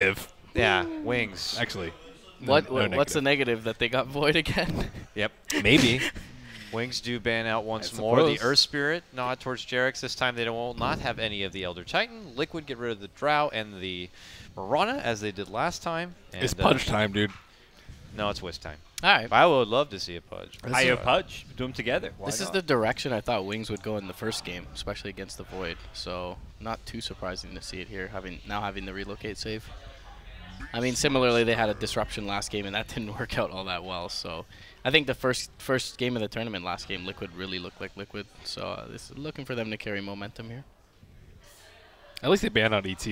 If Yeah, wings. actually, no- What, no what's the negative. negative that they got void again? Yep. maybe? Wings do ban out once I more. The. Earth Spirit nod towards JerAx. This time they don't, will not have any of the Elder Titan. Liquid get rid of the Drow and the Mirana as they did last time. And, it's uh, punch time, dude. No, it's Wiz time. All right. I would love to see a Pudge. This IO is- Pudge. Do them together. Why This is the direction I thought Wings would go in the first game, especially against the Void. So not too surprising to see it here, having now having the relocate save. I mean, similarly, they had a disruption last game, and that didn't work out all that well. So I think the first first game of the tournament last game, Liquid really looked like Liquid. So uh, this is looking for them to carry momentum here. At least they banned out ET.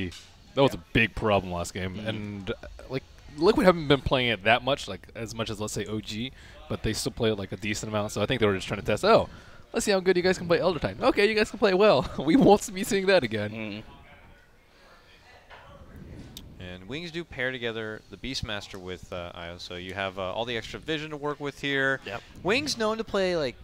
That was a big problem last game, Mhm. and uh, like Liquid haven't been playing it that much, like as much as let's say OG, but they still play it like a decent amount. So I think they were just trying to test. Oh, let's see how good you guys can play Elder Titan. Okay, you guys can play well. we won't be seeing that again. Mm. And Wings do pair together the Beastmaster with uh, Io, so you have uh, all the extra vision to work with here. Yep. Wings known to play like.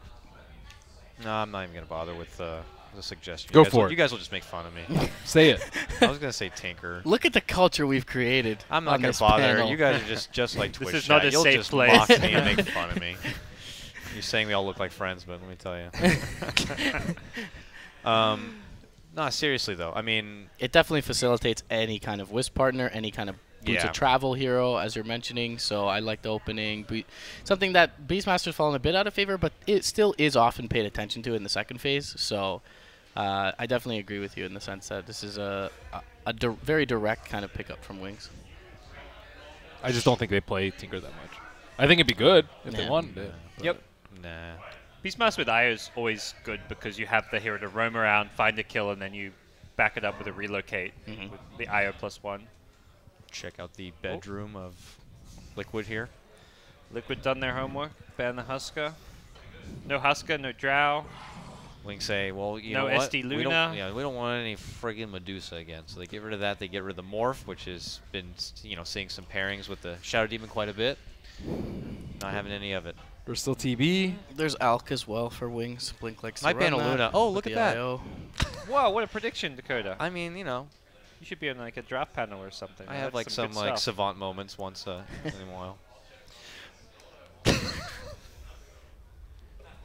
No, I'm not even gonna bother with uh, the suggestion. Go you guys for will, it. You guys will just make fun of me. Say it. I was gonna say Tinker. Look at the culture we've created. I'm not on gonna this bother. panel. You guys are just just like Twitch. This Twitch. is not chat. a You'll safe just place. mock me and make fun of me. You're saying we all look like friends, but let me tell you. um, no, seriously though. I mean, it definitely facilitates any kind of Wisp partner, any kind of boots Yeah. of travel hero, as you're mentioning. So I like the opening. Be- something that Beastmaster's fallen a bit out of favor, but it still is often paid attention to in the second phase. So uh, I definitely agree with you in the sense that this is a, a, a dir- very direct kind of pickup from Wings. I just don't think they play Tinker that much. I think it'd be good if they Yeah. wanted it. Yep. nah. Beastmaster with IO is always good because you have the hero to roam around, find a kill, and then you back it up with a relocate Mhm. with the IO plus one. Check out the bedroom of Liquid here. Liquid done their homework. Ban the Huskar. No Huskar, no Drow. Wings say, well, you No know what? SD We don't, Luna. yeah, we don't want any friggin' Medusa again. So they get rid of that. They get rid of the Morph, which has been, you know, seeing some pairings with the Shadow Demon quite a bit. Not having any of it. There's still TB. There's Alk as well for Wings. Blink likes to Might ban run a that Luna. Oh, look at that. IO. Whoa, what a prediction, Dakota. I mean, you know, You should be on like a draft panel or something. I man. have like some, good like stuff. savant moments once uh, in a while.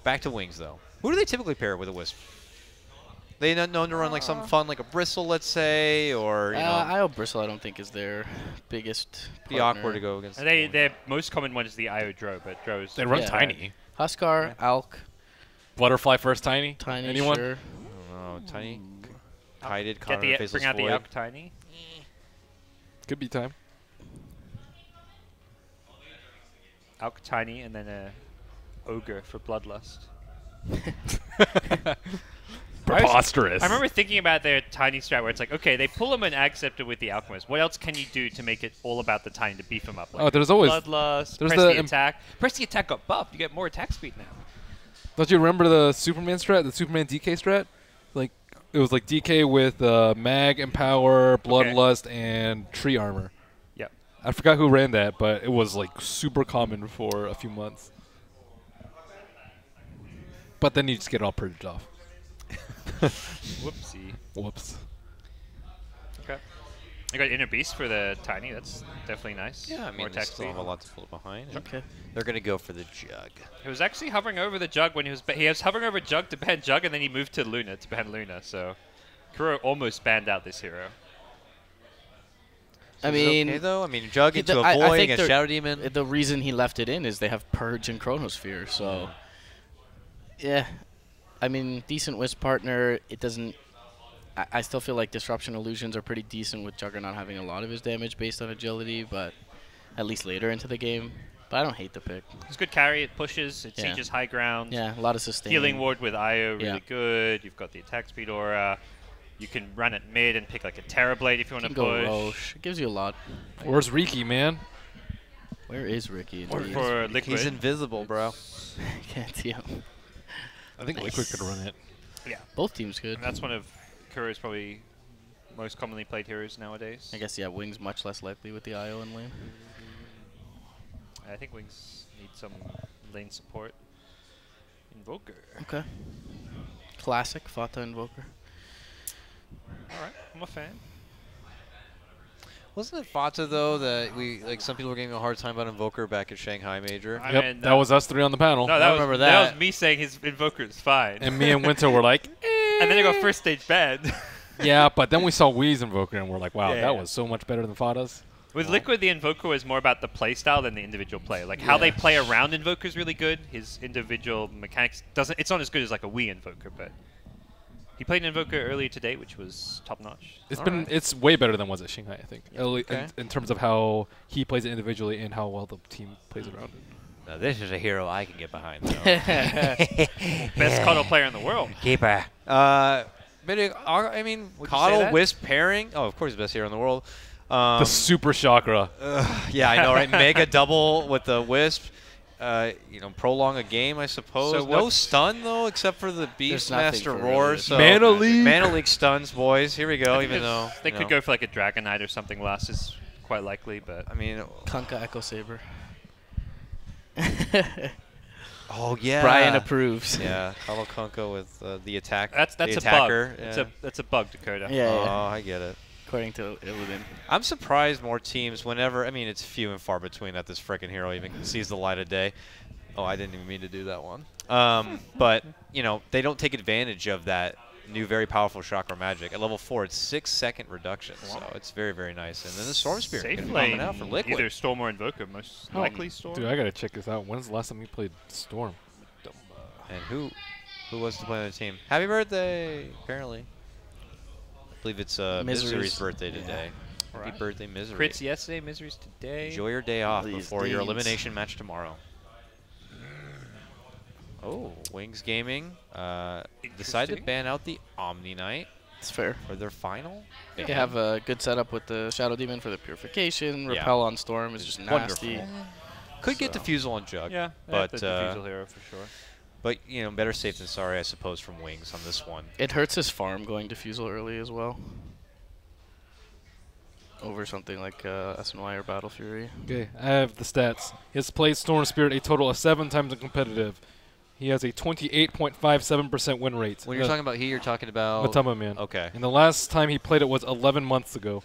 Back to wings though. Who do they typically pair with a wisp? They not known to run like some fun, like a bristle, let's say, or you Uh, know, IO Bristle, I don't think is their biggest. be awkward to go against. And they, their most common one is the IO Drow, but Drow's. They run Yeah. Tiny. Huskar, Alk, Butterfly first Tiny. Tiny, Anyone? sure. I don't know, tiny, kited, Get the bring out the void. Elk Tiny. Could be time. Alk Tiny, and then a Ogre for Bloodlust. Preposterous. I remember thinking about their tiny strat where it's like, okay, they pull him an Acceptor with the Alchemist. What else can you do to make it all about the tiny to beef him up? Like Oh, there's always- Bloodlust, there's press the the, im- attack. Press the attack got buffed. You get more attack speed now. Don't you remember the Superman strat, the Superman DK strat? Like it was like DK with uh, mag, empower, bloodlust, and tree armor. Yep. I forgot who ran that, but it was like super common for a few months. But then you just get it all purged off. Whoopsie. Whoops. Okay. I got Inner Beast for the tiny. That's definitely nice. Yeah, I mean, more they still have a lot to pull behind. Okay. They're gonna go for the jug. He was actually hovering over the jug when he was. He was hovering over jug to ban jug, and then he moved to Luna to ban Luna. So, Kuro almost banned out this hero. I mean, okay though. I mean, jug he into d- a I- I void think against Shadow Demon. the reason he left it in is they have Purge and Chronosphere. So, yeah, I mean, decent Wisp partner. It doesn't. I, I still feel like Disruption Illusions are pretty decent with Juggernaut having a lot of his damage based on agility, but at least later into the game. But I don't hate the pick. It's good carry. It pushes. It Yeah. sieges high ground. Yeah, a lot of sustain. Healing ward with Io, really Yeah. good. You've got the attack speed aura. You can run it mid and pick like a Terrorblade if you want Can to go push. Roche. It gives you a lot. Where's Riki, man? Where is Riki? Or Indeed. for Liquid. He's invisible, bro. Can't see him. I think Liquid could run it. yeah. Both teams could. And that's one of Kuro's probably most commonly played heroes nowadays. I guess yeah, Wings much less likely with the IO and lane. I think Wings need some lane support. Invoker. Okay. Classic Fata Invoker. Alright, I'm a fan. Wasn't it Fata though that we like some people were giving a hard time about Invoker back at Shanghai Major? I Yep, mean, that was us three on the panel. No, that I was, remember that that. was me saying his Invoker is fine. and me and Winter were like, and then it go eh. first stage banned. yeah, but then we saw w33's Invoker and we're like, wow, Yeah, that yeah. was so much better than Fata's. With Liquid, the Invoker was more about the play style than the individual play. Like how they play around Invoker is really good. His individual mechanics doesn't. It's not as good as like a w33 Invoker, but he played an Invoker earlier today, which was top notch. It's All been right. it's way better than was at Shanghai, I think. At le- Okay. in, in terms of how he plays it individually and how well the team plays around it. Now this is a hero I can get behind. Though. Best Kotl player in the world. Keeper. Uh, but it, I mean, Would Kotl? Wisp pairing. Oh, of course, best hero in the world. Um, the Super Chakra. Ugh, yeah, I know, right? Mega double with the Wisp. Uh, you know, prolong a game, I suppose. So no what's- stun though, except for the There's nothing Beastmaster roar. really So Mana Leak. Mana Leak stuns, boys. Here we go. I Even though they could know, go for like a Dragon Knight or something last is quite likely, but I mean, Kunkka Echo Saber. oh yeah. Brian approves. Yeah, Hollow Kunkka with uh, the attack. that's that's the a bug. attacker. That's yeah. a that's a bug, Dakota. Yeah, oh, yeah. I get it. According to Illidan. I'm surprised more teams, whenever, I mean, it's few and far between that this freaking hero even sees the light of day. Oh, I didn't even mean to do that one. Um, but, you know, they don't take advantage of that new very powerful chakra magic. At level 4, it's 6 second reduction, so it's very, very nice. And then the Storm Spirit Safe gonna be lane, coming out for Liquid. either Storm or Invoker, most Oh, likely Storm. Dude, I gotta check this out. When's the last time you played Storm? And who who was to play on the team? Happy birthday, apparently. I believe it's uh, Misery's- Misery's birthday yeah. today. Happy Alright. birthday, Misery. Crits yesterday, miseries today. Enjoy your day off These before your elimination match tomorrow. Oh, Wings Gaming uh, decided to ban out the Omni Knight It's fair. for their final. They ban. have a good setup with the Shadow Demon for the purification. Yeah. Repel on Storm is just Wonderful. nasty. Could get so. Diffusal on Jug. Yeah, but that's a uh, Diffusal hero for sure. But you know, better safe than sorry, I suppose, from Wings on this one. It hurts his farm going Diffusal early as well. Over something like uh, SNY or Battle Fury. Okay, I have the stats. He has played Storm Spirit a total of seven times in competitive. He has a 28.57% win rate. When you're Uh, talking about he, you're talking about. Matumbaman. Okay. And the last time he played it was 11 months ago.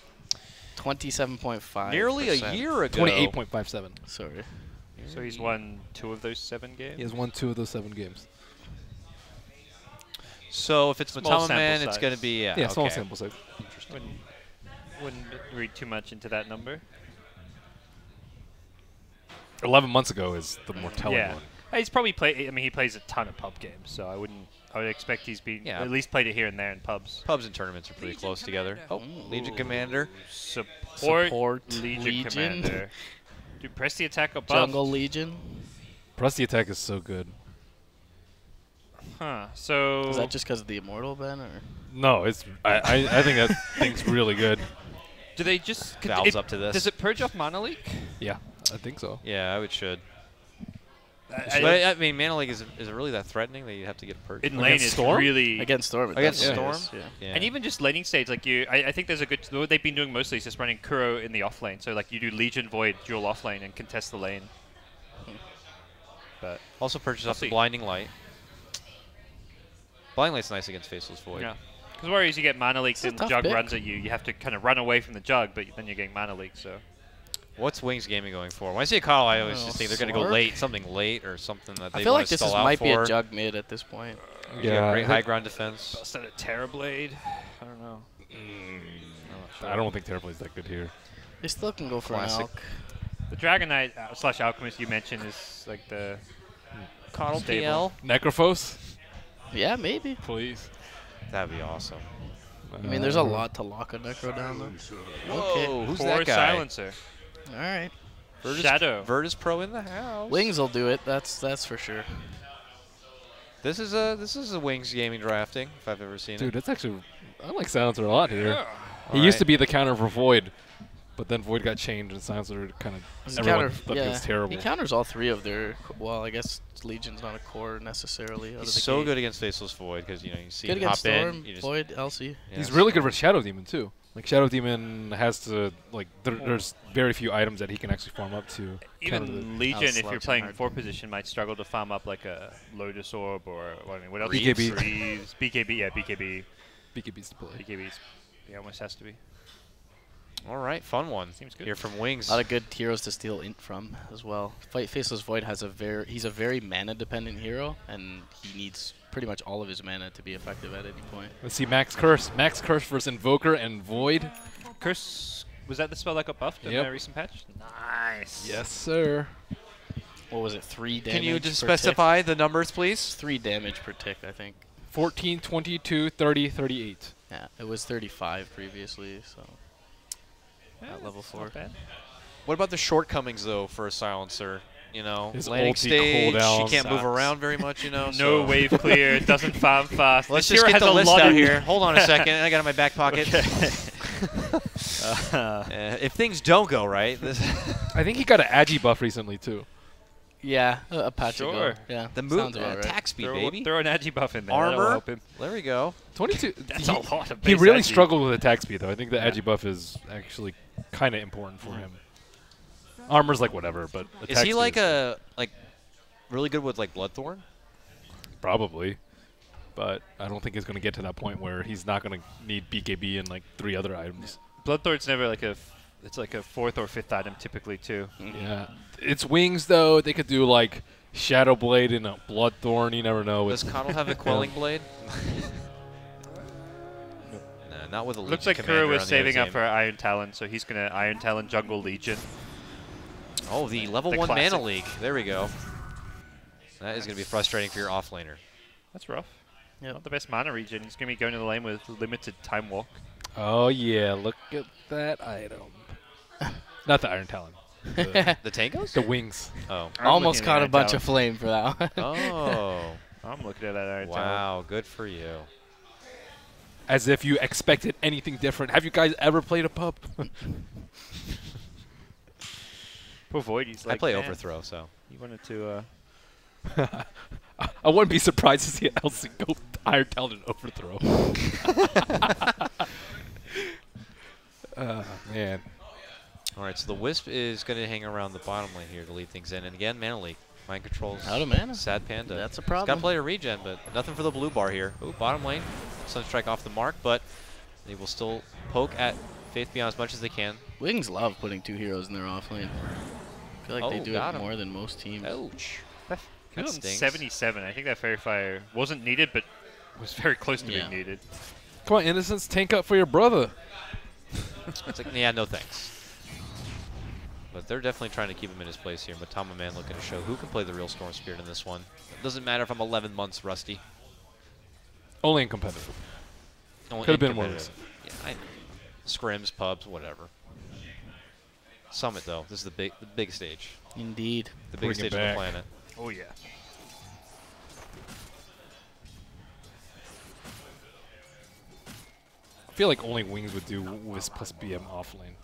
27.5. Nearly a year ago. 28.57. Sorry. So he's won two of those seven games. He has won two of those seven games. So if it's Small Matumba sample Man, it's going to be yeah. Yeah, small okay. sample size. Wouldn't, wouldn't read too much into that number. 11 months ago is the more telling yeah, one. Uh, he's probably played. I mean, he plays a ton of pub games, so I wouldn't. I would expect he's been Yeah. at least played it here and there in pubs. Pubs and tournaments are pretty close together. Oh, Legion Commander. Support, Support Legion, Legion. Commander. Dude, press the attack above. Jungle Legion. Press the attack is so good. Huh. So Is that just because of the Immortal Ben? Or? No, it's I, I, I think that thing's really good. do they just could Valve's it- up to this. Does it purge off Mana Leak? Yeah, I think so. Yeah, I would should. I- but I mean, Mana Leak is, is it really that threatening that you have to get purged? in lane is Storm? really Against Storm. Against definitely Storm? Yeah. Yeah. And even just laning stage, like you, I, I think there's a good. What they've been doing mostly is just running Kuro in the off lane. So like you do Legion Void dual off lane and contest the lane. But also purchase We'll off the. Blinding Light. Blinding Light's nice against Faceless Void. yeah, because worries you get mana leaks a and tough jug pick. runs at you. You have to kind of run away from the jug, but then you're getting mana leaks. So What's Wings Gaming going for? When I say Kyle, I always Oh, just think they're going to go late, something late or something that they I feel wanna like this stall is, out might be a jug mid at this point. You got Yeah, great I high ground defense. instead of Terrorblade, I don't know. I don't think Terrorblade's that good here. They still can go for Classic. an Alk. The Dragon Knight uh, slash Alchemist you mentioned is like the Coddle Stable. PL? Necrophos, Yeah, maybe. please. That'd be awesome. I mean, there's a Uh, lot to lock a Necro down, though. Whoa, who's core that guy? silencer. All right. Virtus, Shadow. Virtus Pro in the house. Wings will do it. That's that's for sure. This is a this is a Wings gaming drafting if I've ever seen Dude, it. Dude, that's actually I like Silencer a lot here. Yeah. He used to be the counter for Void, but then Void got changed and Silencer kind of everyone counter- thought yeah, he was terrible. He counters all three of their. Well, I guess Legion's not a core necessarily. out of He's the so gate. good against Faceless Void because you know you see Good him hop Storm, in. You just, Void, Elsie. yeah, He's really good with Shadow Demon too. Like Shadow Demon has to like there, there's very few items that he can actually farm up to. Even Legion, if you're playing hard. four position, might struggle to farm up like a Lotus Orb or what, I mean, what else? BKB. Greaves, BKB, yeah, BKB, BKB's to play. BKB's, yeah, almost has to be. All right, fun one. Seems good. Here from Wings. A lot of good heroes to steal int from as well. Fight Faceless Void has a very he's a very mana dependent hero, and he needs pretty much all of his mana to be effective at any point. Let's see Max Curse. Max Curse versus Invoker and Void. Curse was that the spell that got buffed in Yep. the recent patch? Nice. Yes, sir. What was it? Three damage. Can you just per tick? specify the numbers, please? three damage per tick, I think. 14, 22, 30, 38. Yeah, it was 35 previously, so Yeah, at level that's not four. bad. What about the shortcomings though for a silencer? You know, His landing stage. cooldown She can't move around very much. You know. No so- wave clear, doesn't farm fast. Let's This just get the list lot out here. Hold on a second. I got it in my back pocket. Uh, Uh, if things don't go right, this I think he got an Agi buff recently too. yeah, a, a patch ago. Sure. Yeah, the move sounds about right. attack speed, throw, baby. throw an agi buff in there. Armor. help him. There we go. 22. That's he, a lot of He really agi. struggled with attack speed though. I think the Yeah. Agi buff is actually kind of important for him. Armor's like whatever, but Is he speed like a like really good with like Bloodthorn? probably? But I don't think he's going to get to that point where he's not going to need BKB and like three other items. Bloodthorn's never like a. F- it's like a fourth or fifth item typically too. Mm-hmm. Yeah, it's wings though. They could do like Shadow Blade and a Bloodthorn. You never know. Does It's, Connell have a quelling blade? nah, not with a Looks Legion like commander Kuro was on the other saving up for Iron Talon, so he's gonna Iron Talon Jungle Legion. Oh, the level the one classic. mana leak. There we go. That is going to be frustrating for your offlaner. That's rough. Yep. Not the best mana region. He's gonna be going to the lane with limited time walk. oh yeah, look at that item. not the Iron Talon. The, The Tangos? the wings. Oh. I'm Almost caught a bunch Talon. of flame for that one. Oh. I'm looking at that Iron Talon. wow. Good for you. As if you expected anything different. Have you guys ever played a pub? Poor he's like, I play "Man, overthrow, so. He wanted to. Uh, I wouldn't be surprised to see Elsie go Iron Talon and overthrow. uh, man. All right, so the Wisp is going to hang around the bottom lane here to lead things in. And again, mana leak. Mind controls. Out of mana. Sad Panda. That's a He's got problem. to play a regen, but nothing for the blue bar here. Ooh, bottom lane. Sunstrike off the mark, but they will still poke at Faith_bian as much as they can. Wings love putting two heroes in their offlane. I feel like they Oh, do got it him. more than most teams. Ouch. that That was 77. I think that Faerie Fire wasn't needed, but was very close to Yeah. being needed. Come on, Innocence, tank up for your brother. It's like, yeah, no thanks. But they're definitely trying to keep him in his place here. Matumbaman looking to show who can play the real Storm Spirit in this one. It doesn't matter if I'm 11 months rusty. Only in competitive. Only Could've been more competitive. Yeah, I know. Scrims, pubs, whatever. Summit though, this is the big, the big stage, Indeed. the biggest it stage on the planet. Oh, yeah. I feel like only Wings would do Wisp plus BM off lane.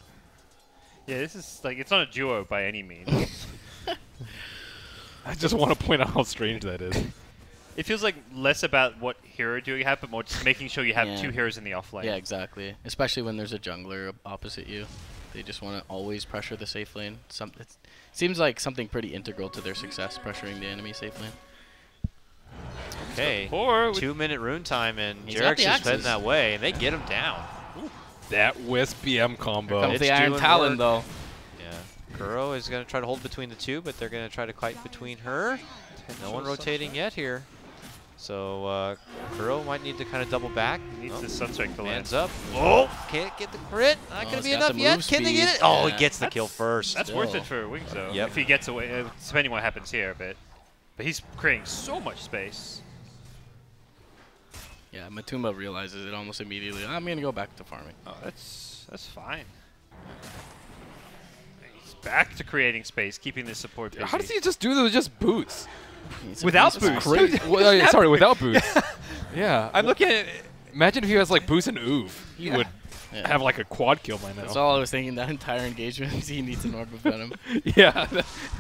Yeah, this is like, it's not a duo by any means. I just want to point out how strange that is. it feels like less about what hero do you have, but more just making sure you have Yeah. two heroes in the offlane. Yeah, exactly. Especially when there's a jungler opposite you. They just want to always pressure the safe lane. Some, it seems like something pretty integral to their success, pressuring the enemy safe lane. Okay, Or two minute rune time, and He's got JerAx's just heading that way, and they get him down. That Wisp BM combo. Comes It's the Iron doing Talon, work. though. Yeah, Kuro is going to try to hold between the two, but they're going to try to fight between her. No one rotating yet here. So uh, Kuro might need to kind of double back. needs Oh, the Sunstrike to land. Man's up. Oh, can't get the crit. Not Oh, going to be enough yet. move Can they get speed. it? Oh, he gets the kill first. That's worth it for Wings, though. Yep. If he gets away, uh, depending what happens here a bit. But he's creating so much space. Yeah, Matumba realizes it almost immediately. I'm going to go back to farming. Oh, that's that's fine. He's back to creating space, keeping this support busy. How does he just do those just boots? He's Without beast. boost. Crazy. well, uh, sorry, without boots. yeah. I'm looking at Imagine if he has like boost and oof. He Yeah. would Yeah. have like a quad kill by now. That's all I was thinking that entire engagement. he needs an Orb of Venom. yeah.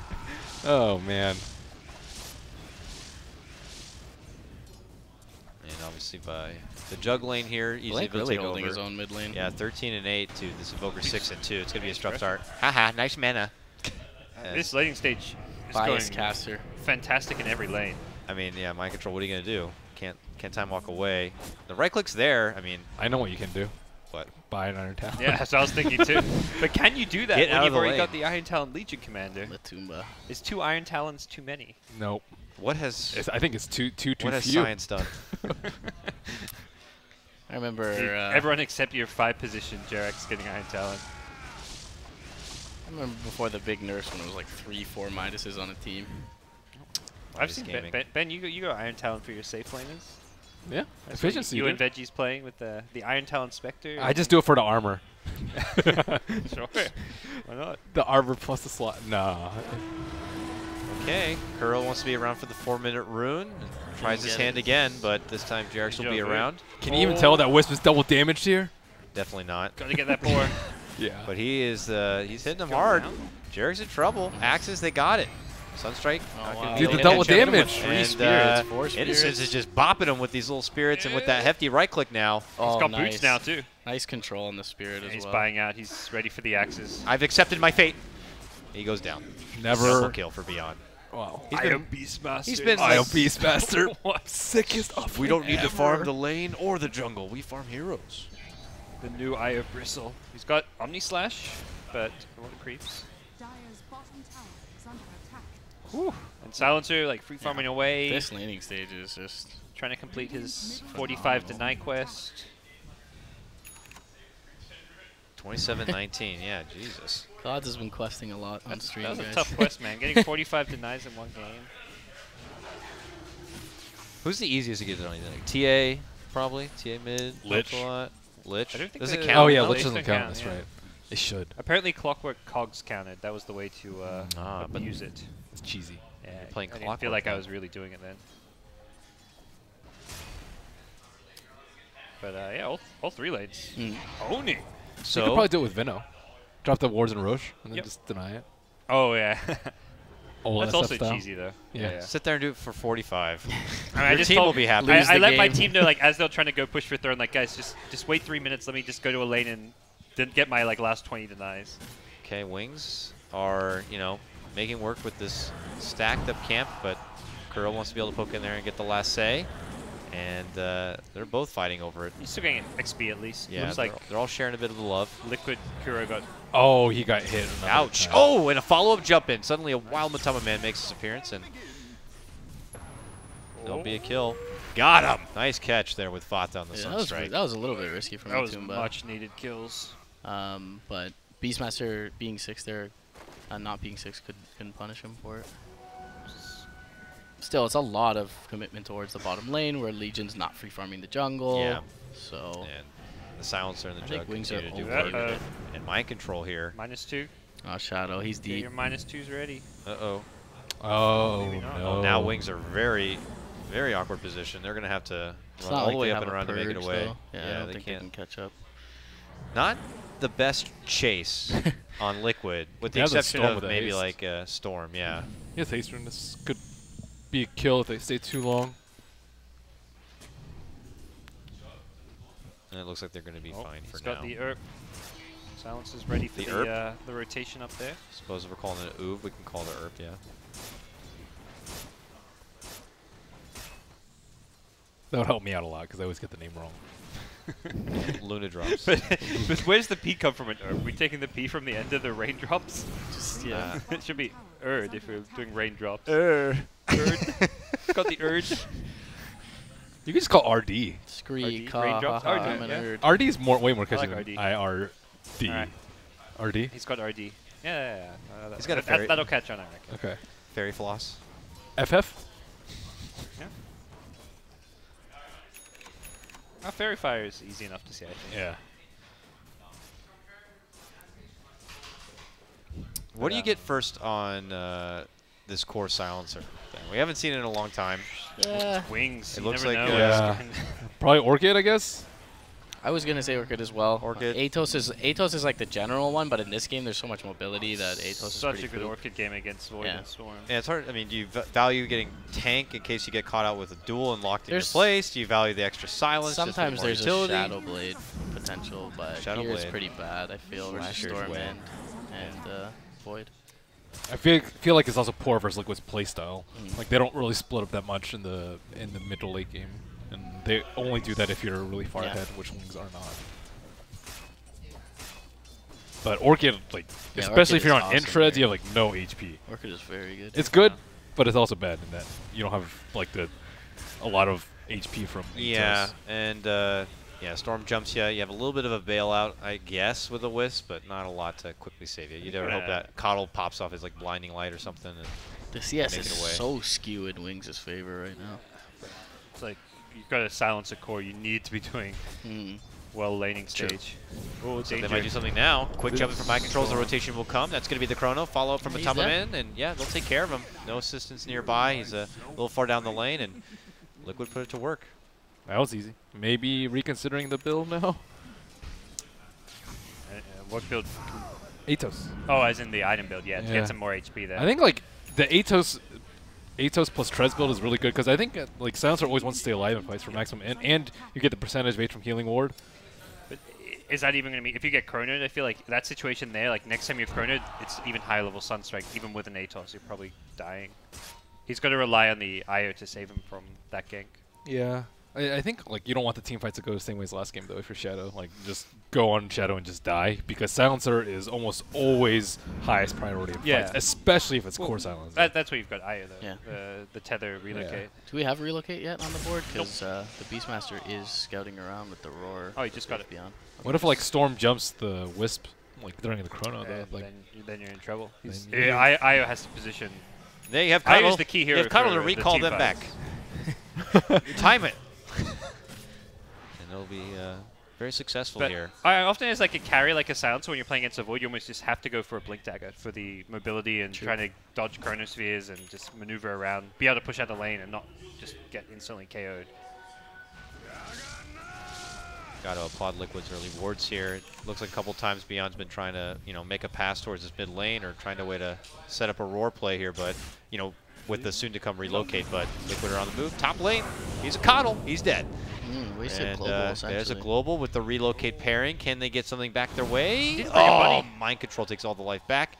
oh man. And obviously by the jug lane here, easy Blake to really take holding over. his own mid lane. Yeah, 13 and 8 to this Evoker 6 and 2. It's going to be a Nice rough aggressive. start. Haha, nice mana. Uh, this laning stage is Bias going caster. Fantastic in every lane. I mean, yeah, mind control. What are you going to do? Can't can't time walk away. The right click's there. I mean, I know what you can do. but Buy an Iron Talon. Yeah, that's what I was thinking too. But can you do that Get when out you've the already way. got the Iron Talon Legion commander? Matumba. Is two Iron Talons too many? Nope. what has It's, I think it's too too too what has science done? I remember. Uh, Everyone except your five position, JerAx's getting Iron Talon. I remember before the big nurse when it was like three, four Midases on a team. I've Just seen ben, gaming. ben, ben. You go, you go Iron Talon for your safe laners. Yeah. That's Efficiency. You, you and. Veggie's playing with the the Iron Talon Spectre. I just do it for the armor. sure. Why not? The armor plus the slot. Nah. Okay, Kuro wants to be around for the four-minute rune. Tries his hand it. again, but this time JerAx will be Deja vu. around. Can you even tell that Wisp is double damaged here? Definitely not. Got to get that boar. Yeah. But he is uh, he's hitting them hard. down. JerAx's in trouble. Axes, they got it. Sunstrike. Oh, wow. gonna Dude, the double damage. Three And, spirits, uh, four Innocence is just bopping him with these little spirits and with that hefty right click now. Oh, He's got nice. boots now too. Nice control on the spirit as He's well. He's buying out. He's ready for the axes. I've accepted my fate. He goes down. Never. Double kill for Beyond. Wow. He's been, Beastmaster. he's been I am like, Beastmaster. Sickest of we don't need to farm the lane or the jungle. We farm heroes. The new Eye of Bristle. He's got Omni Slash, but a lot of creeps. Whew. And Silencer, like free farming away, This laning stage is just. trying to complete his 45 deny quest. 27-19. Yeah, Jesus. GoDz has been questing a lot on That's, stream, that was a tough quest, man. Getting 45 denies in one game. Who's the easiest to get on? Like TA, probably. TA mid. Lich. a lot. Lich. I don't think Does it count? Oh, yeah, no, Lich doesn't count. count, That's yeah. right. It should. Apparently, Clockwork Cogs counted. That was the way to uh, Ah, but- abuse it. It's cheesy. Yeah, playing I didn't feel like I was really doing it then. But uh, yeah, all, all three lanes. Mm. Owning. So you could probably do it with Veno. Drop the wards and Roche, and then Yep. just deny it. Oh yeah, Old that's SF also style. cheesy though. Yeah. sit there and do it for 45. I, mean, I Your just team told- will be happy. I, I the let my team know, like, as they're trying to go push for throne, like, guys, just just wait three minutes. Let me just go to a lane and then get my like last 20 denies. Okay, wings are you know making work with this stacked up camp, but Kuro wants to be able to poke in there and get the last say, and uh, they're both fighting over it. He's still getting XP at least. Yeah, Looks they're, like they're all sharing a bit of the love. Liquid Kuro got. Oh, he got hit. Ouch! time. Oh, and a follow-up jump in. Suddenly, a wild Matumbaman makes his appearance, and there'll be a kill. Got him! Nice catch there with Fata on the Yeah, sun that, was, that was a little bit risky from That was much needed kills. Um, but Beastmaster being six there, uh, not being six could couldn't punish him for it. Still, it's a lot of commitment towards the bottom lane where Legion's not free farming the jungle. Yeah. So and the silencer and the I think jug wings are to do okay work. And- And mind control here. Minus two. oh, Shadow, he's Get deep. your minus minus two's ready. Uh-oh. Oh Maybe not. no. Now wings are very, very awkward position. They're going to have to It's run not all like the way up and a around to make it away. though. Yeah, I don't they think can't. they can catch up. Not the best chase on Liquid, with the They have the exception of with maybe haste. like uh, Storm. Yeah. Yes, Haster, this could be a kill if they stay too long. And it looks like they're going to be Oh, fine he's for got the ERP. Silence is ready for The the ERP? uh, the rotation up there. Suppose if we're calling it Oob, we can call it Erp, yeah. That would help me out a lot because I always get the name wrong. Luna drops. but, but where's the P come from? Are we taking the P from the end of the raindrops? Just yeah. Uh, it should be Erd if we're doing raindrops. Er. Erd. He's got the Urge. You can just call RD. Scree, RD, ka, raindrops? ha, RD, ha, I'm yeah. RD is more way more I catchy like than RD. IRD. Alright. RD. He's got RD. Yeah, yeah, yeah. Uh, He's got a that, fairy- That'll catch on, I reckon. Okay. Fairy Floss. FF. Yeah. Uh, Faerie Fire is easy enough to see, I think. Yeah. What do you get first on uh, this core silencer thing? We haven't seen it in a long time. Yeah. Wings. It you looks never like, know. uh, Probably Orchid, I guess. I was gonna say Orchid as well. Orchid. Atos is Atos is like the general one, but in this game there's so much mobility that Atos is Such a good cool. Orchid game against Void Yeah. and Storm. Yeah, it's hard. I mean, do you v- value getting tank in case you get caught out with a duel and locked in your place? Do you value the extra silence? Sometimes there's utility? a Shadow Blade potential, but Shadow here it's Blade. pretty bad. I feel versus Slasher's Storm and, and uh, Void. I feel feel like it's also poor versus Liquid's playstyle. Mm. Like they don't really split up that much in the in the mid to late game, and they only do that if you're really far Yeah. ahead, which wings are not. But Orchid, like, Yeah, especially if you're on awesome Intreds, you have like no HP. Orchid is very good. It's good, Yeah. but it's also bad in that you don't have like the a lot of HP from Yeah, Atos. and uh, yeah, Storm jumps you. You have a little bit of a bailout, I guess, with a Wisp, but not a lot to quickly save you. You'd ever hope that Kotl pops off his like blinding light or something. And The CS is it away. so skewed in Wings' favor right now. It's like you've got to silence a core. You need to be doing Hmm. well laning stage. Oh, so they might do something now. Quick jump from my controls. The rotation will come. That's going to be the chrono. Follow up from He's Matumbaman, and yeah, they'll take care of him. No assistance nearby. He's a little far down the lane, and Liquid put it to work. That was easy. Maybe reconsidering the build now. Uh, uh, what build? Atos. Oh, as in the item build. Yeah, to Yeah. get some more HP there. I think like the Atos, Atos plus Trez build is really good because I think uh, like Silencer always wants to stay alive in fights for maximum, and and you get the percentage of rate from healing ward. But is that even going to be? If you get chronoed, I feel like that situation there, like next time you're chronoed, it's even higher level Sunstrike. Even with an Atos, you're probably dying. He's going to rely on the IO to save him from that gank. Yeah. I, I think like you don't want the team fights to go the same way as last game though. If you're Shadow, like just go on Shadow and just die because Silencer is almost always highest priority in Yeah. fights, especially if it's Well, core Silencer. That, that's where you've got IO though. Yeah. The, the tether relocate. Do we have relocate yet on the board? Because uh, the Beastmaster is scouting around with the roar. Oh, he just got it. beyond. what if like Storm jumps the Wisp like during the chrono though? Like then, then you're in trouble. He's, yeah, I, IO has to position. There you have I use the key You hero have Kotl to for the recall them back. fights. You time it. And it'll be uh, very successful But here. I often as like a carry, like a silencer, when you're playing against a void, you almost just have to go for a blink dagger for the mobility and True. trying to dodge chronospheres and just maneuver around, be able to push out the lane and not just get instantly KO'd. Got to applaud Liquid's early wards here. It looks like a couple times Beyond's been trying to, you know, make a pass towards this mid lane or trying to way to set up a roar play here, but, you know, with the soon to come relocate, but Liquid are on the move. Top lane, he's a Kotl, he's dead. Mm, wasted And global, uh, there's a global with the relocate pairing. Can they get something back their way? Didn't bring a Oh, mind control takes all the life back.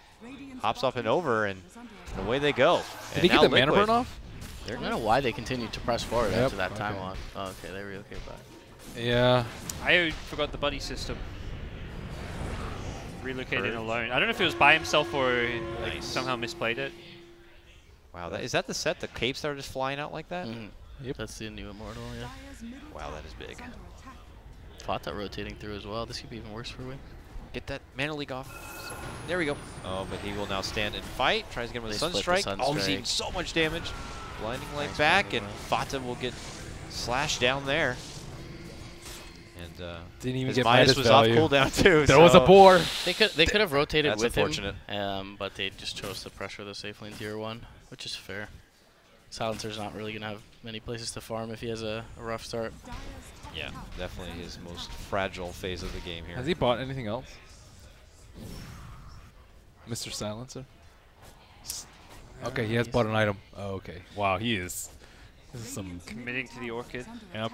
Hops off and over, and is under and away they go. did And he get now the mana burn off? I don't know why they continued to press forward Yep, after that time okay. Oh, okay, they relocate back. Yeah. I forgot the buddy system. Relocated Courage. alone. I don't know if it was by himself or like Nice. somehow misplayed it. Wow, that, is that the set? The capes that are just flying out like that? Mhm. Yep. That's the new immortal, yeah. Wow, that is big. under attack. Fata rotating through as well. This could be even worse for Wing. Get that mana leak off. There we go. Oh, but he will now stand and fight. Tries to get him with They a split the Oh, he's eating so much damage. Blinding light Nice back, and Fata will get slashed down there. And uh, Didn't even his get Midas Midas was value. off cooldown too. There was a so- boar. They could they could have rotated That's with him, unfortunate. um, but they just chose to pressure the safe lane tier one, which is fair. Silencer's not really gonna have many places to farm if he has a, a rough start. Yeah, definitely his most fragile phase of the game here. Has he bought anything else? Mr. Silencer? S- Okay, he has bought an item. Oh, okay. Wow, he is. This is some. Committing to the Orchid. Yep. attack.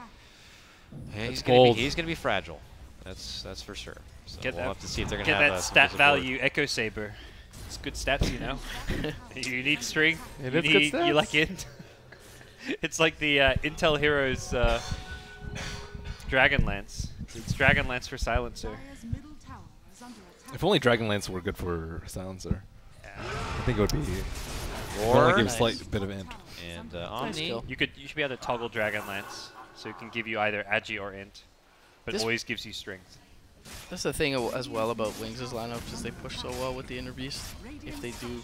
Yeah, he's gonna bold. be he's gonna be fragile. That's that's for sure. So Get we'll that- have to see if they're gonna Get have that a stat defensive board. value, Echo Saber. It's good stats, you know. you need strength. It you is good need, stats. You like int. it's like the uh, Intel Heroes uh, Dragonlance. It's Dragonlance for Silencer. Dire's middle tower is under attack. If only Dragonlance were good for Silencer, I think it would be. It Roar only give Nice. slight bit of int. and uh, Nice Omni. kill. You could you should be able to toggle Dragonlance, so it can give you either agi or int, but This- always gives you strength. That's the thing as well about Wings' lineups is they push so well with the Inner Beast. If they do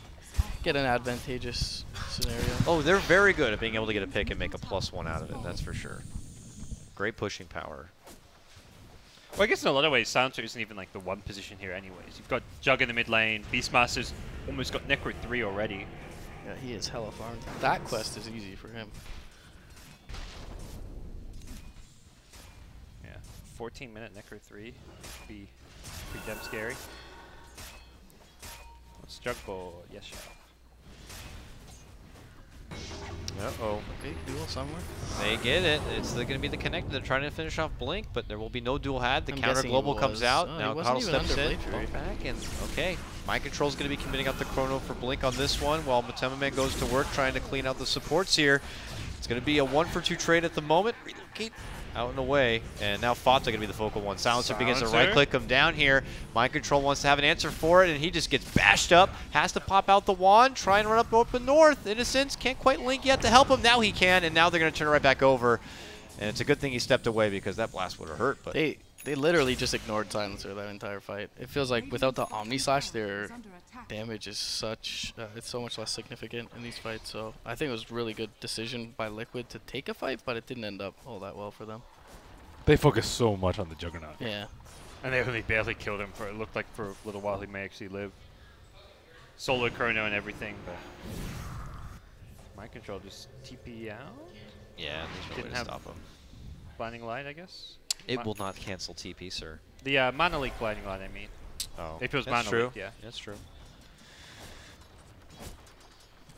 get an advantageous scenario. Oh, they're very good at being able to get a pick and make a plus one out of it. That's for sure. Great pushing power. Well, I guess in a lot of ways, Silencer isn't even like the one position here, anyways. You've got Jug in the mid lane. Beastmaster's almost got Necro three already. Yeah, he is hella farmed. That quest is easy for him. Yeah, 14 minute Necro 3 be pretty damn scary. What's Jug Ball? Yes, shut Uh-oh. Big duel somewhere. They get it. It's going to be the connect. They're trying to finish off Blink, but there will be no dual had. The I'm counter global comes out. oh, he now wasn't Kotl steps in. Blade Fury. Bump back and okay. Mind control's going to be committing out the chrono for Blink on this one, while Matumbaman goes to work trying to clean out the supports here. It's going to be a one for two trade at the moment. Relocate out and away. And now Fata going to be the focal one. Silencer, begins to right click him down here. Mind Control wants to have an answer for it, and he just gets bashed up. Has to pop out the wand, try and run up open north. Innocence can't quite link yet to help him. Now he can, and now they're going to turn it right back over. And it's a good thing he stepped away because that blast would have hurt. But They they literally just ignored Silencer that entire fight. It feels like without the Omni Slash, their Is under attack. damage is such uh, it's so much less significant in these fights. So I think it was really good decision by Liquid to take a fight, but it didn't end up all that well for them. They focus so much on the Juggernaut. Yeah. And they only barely killed him for it looked like for a little while he may actually live. Solo chrono and everything, but mind control just TP out. yeah, there's no Didn't to have- stop him. Blinding light, I guess. It Ma- will not cancel TP, sir. The uh, mana leak blinding light, I mean. Oh, If it was that's mana true. yeah. That's true.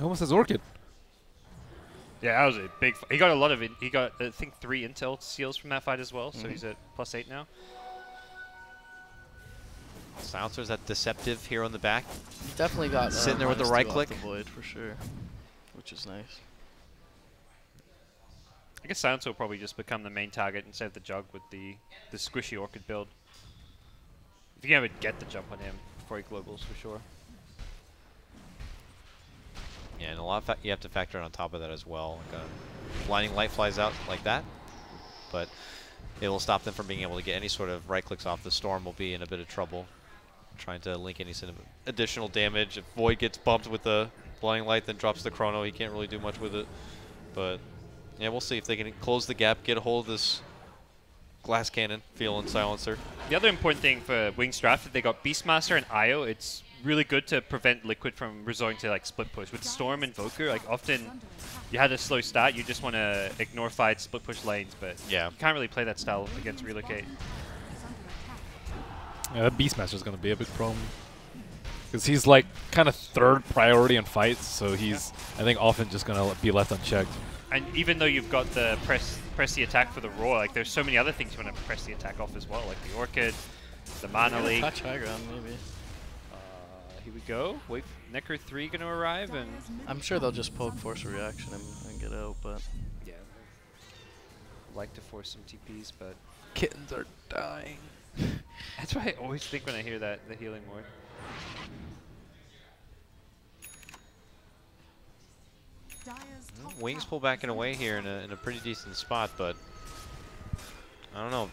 Almost has Orchid. Yeah, that was a big. F- he got a lot of. In- he got I think three intel seals from that fight as well, so Mhm. he's at plus eight now. Silencer's that deceptive here on the back. He's definitely got uh, Sitting there with the right click. the void for sure, which is nice. I guess Silencer will probably just become the main target instead of the Jug with the the squishy Orchid build. If you can ever get the jump on him before he globals for sure. Yeah, and a lot of you have to factor in on top of that as well. Like a blinding light flies out like that, but it will stop them from being able to get any sort of right clicks off. The storm will be in a bit of trouble, trying to link any sort of additional damage. If Void gets bumped with the blinding light, then drops the chrono. He can't really do much with it. But yeah, we'll see if they can close the gap, get a hold of this glass cannon, feeling silencer. The other important thing for Wings draft, if they got Beastmaster and Io, it's really good to prevent Liquid from resorting to like split push. With Storm and Voker, like often Is under attack. you had a slow start, you just want to ignore fight, split push lanes, but Yeah. you can't really play that style against Relocate. Is. Yeah, that Beastmaster's going to be a big problem. Because he's like kind of third priority in fights, so he's, I think, often just going to be left unchecked. And even though you've got the press press the attack for the Roar, like there's so many other things you want to press the attack off as well, like the Orchid, the Mana Leak. Touch high ground maybe. Uh, here we go. Wait, Necro 3 gonna arrive, and I'm sure they'll just poke force a reaction and, and get out, but yeah, like to force some TPs, but Kittens are dying. that's why I always think when I hear that the healing ward. Dire's top Wings pull back and away here in a, in a pretty decent spot, but I don't know.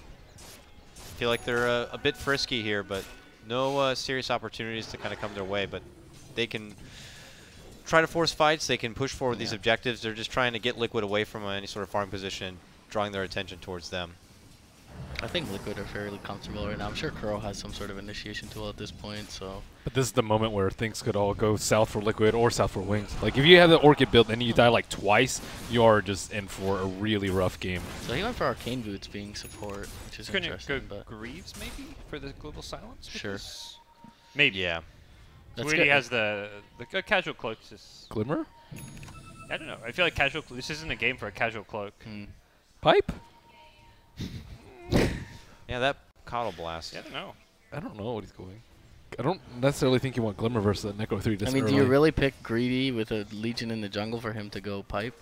feel like they're uh, a bit frisky here, but no uh, serious opportunities to kind of come their way. But they can try to force fights. They can push forward these objectives. They're just trying to get Liquid away from uh, any sort of farming position, drawing their attention towards them. I think Liquid are fairly comfortable right now. I'm sure Kuro has some sort of initiation tool at this point, so But this is the moment where things could all go south for Liquid or south for Wings. Like, if you have the Orchid build and you die like twice, you are just in for a really rough game. so he went for Arcane Boots being support, which is Couldn't it interesting. go But Greaves maybe for the global silence? Sure. Maybe. Yeah. That's Weird he good. has the the uh, casual cloak. Just, Glimmer? I don't know. I feel like casual. Cl- this isn't a game for a casual cloak. Hmm. Pipe? Yeah, that Coddle Blast. Yeah, I don't know. I don't know what he's going. I don't necessarily think you want Glimmer versus a Necro 3 I this mean, do you really pick Greedy with a Legion in the jungle for him to go pipe?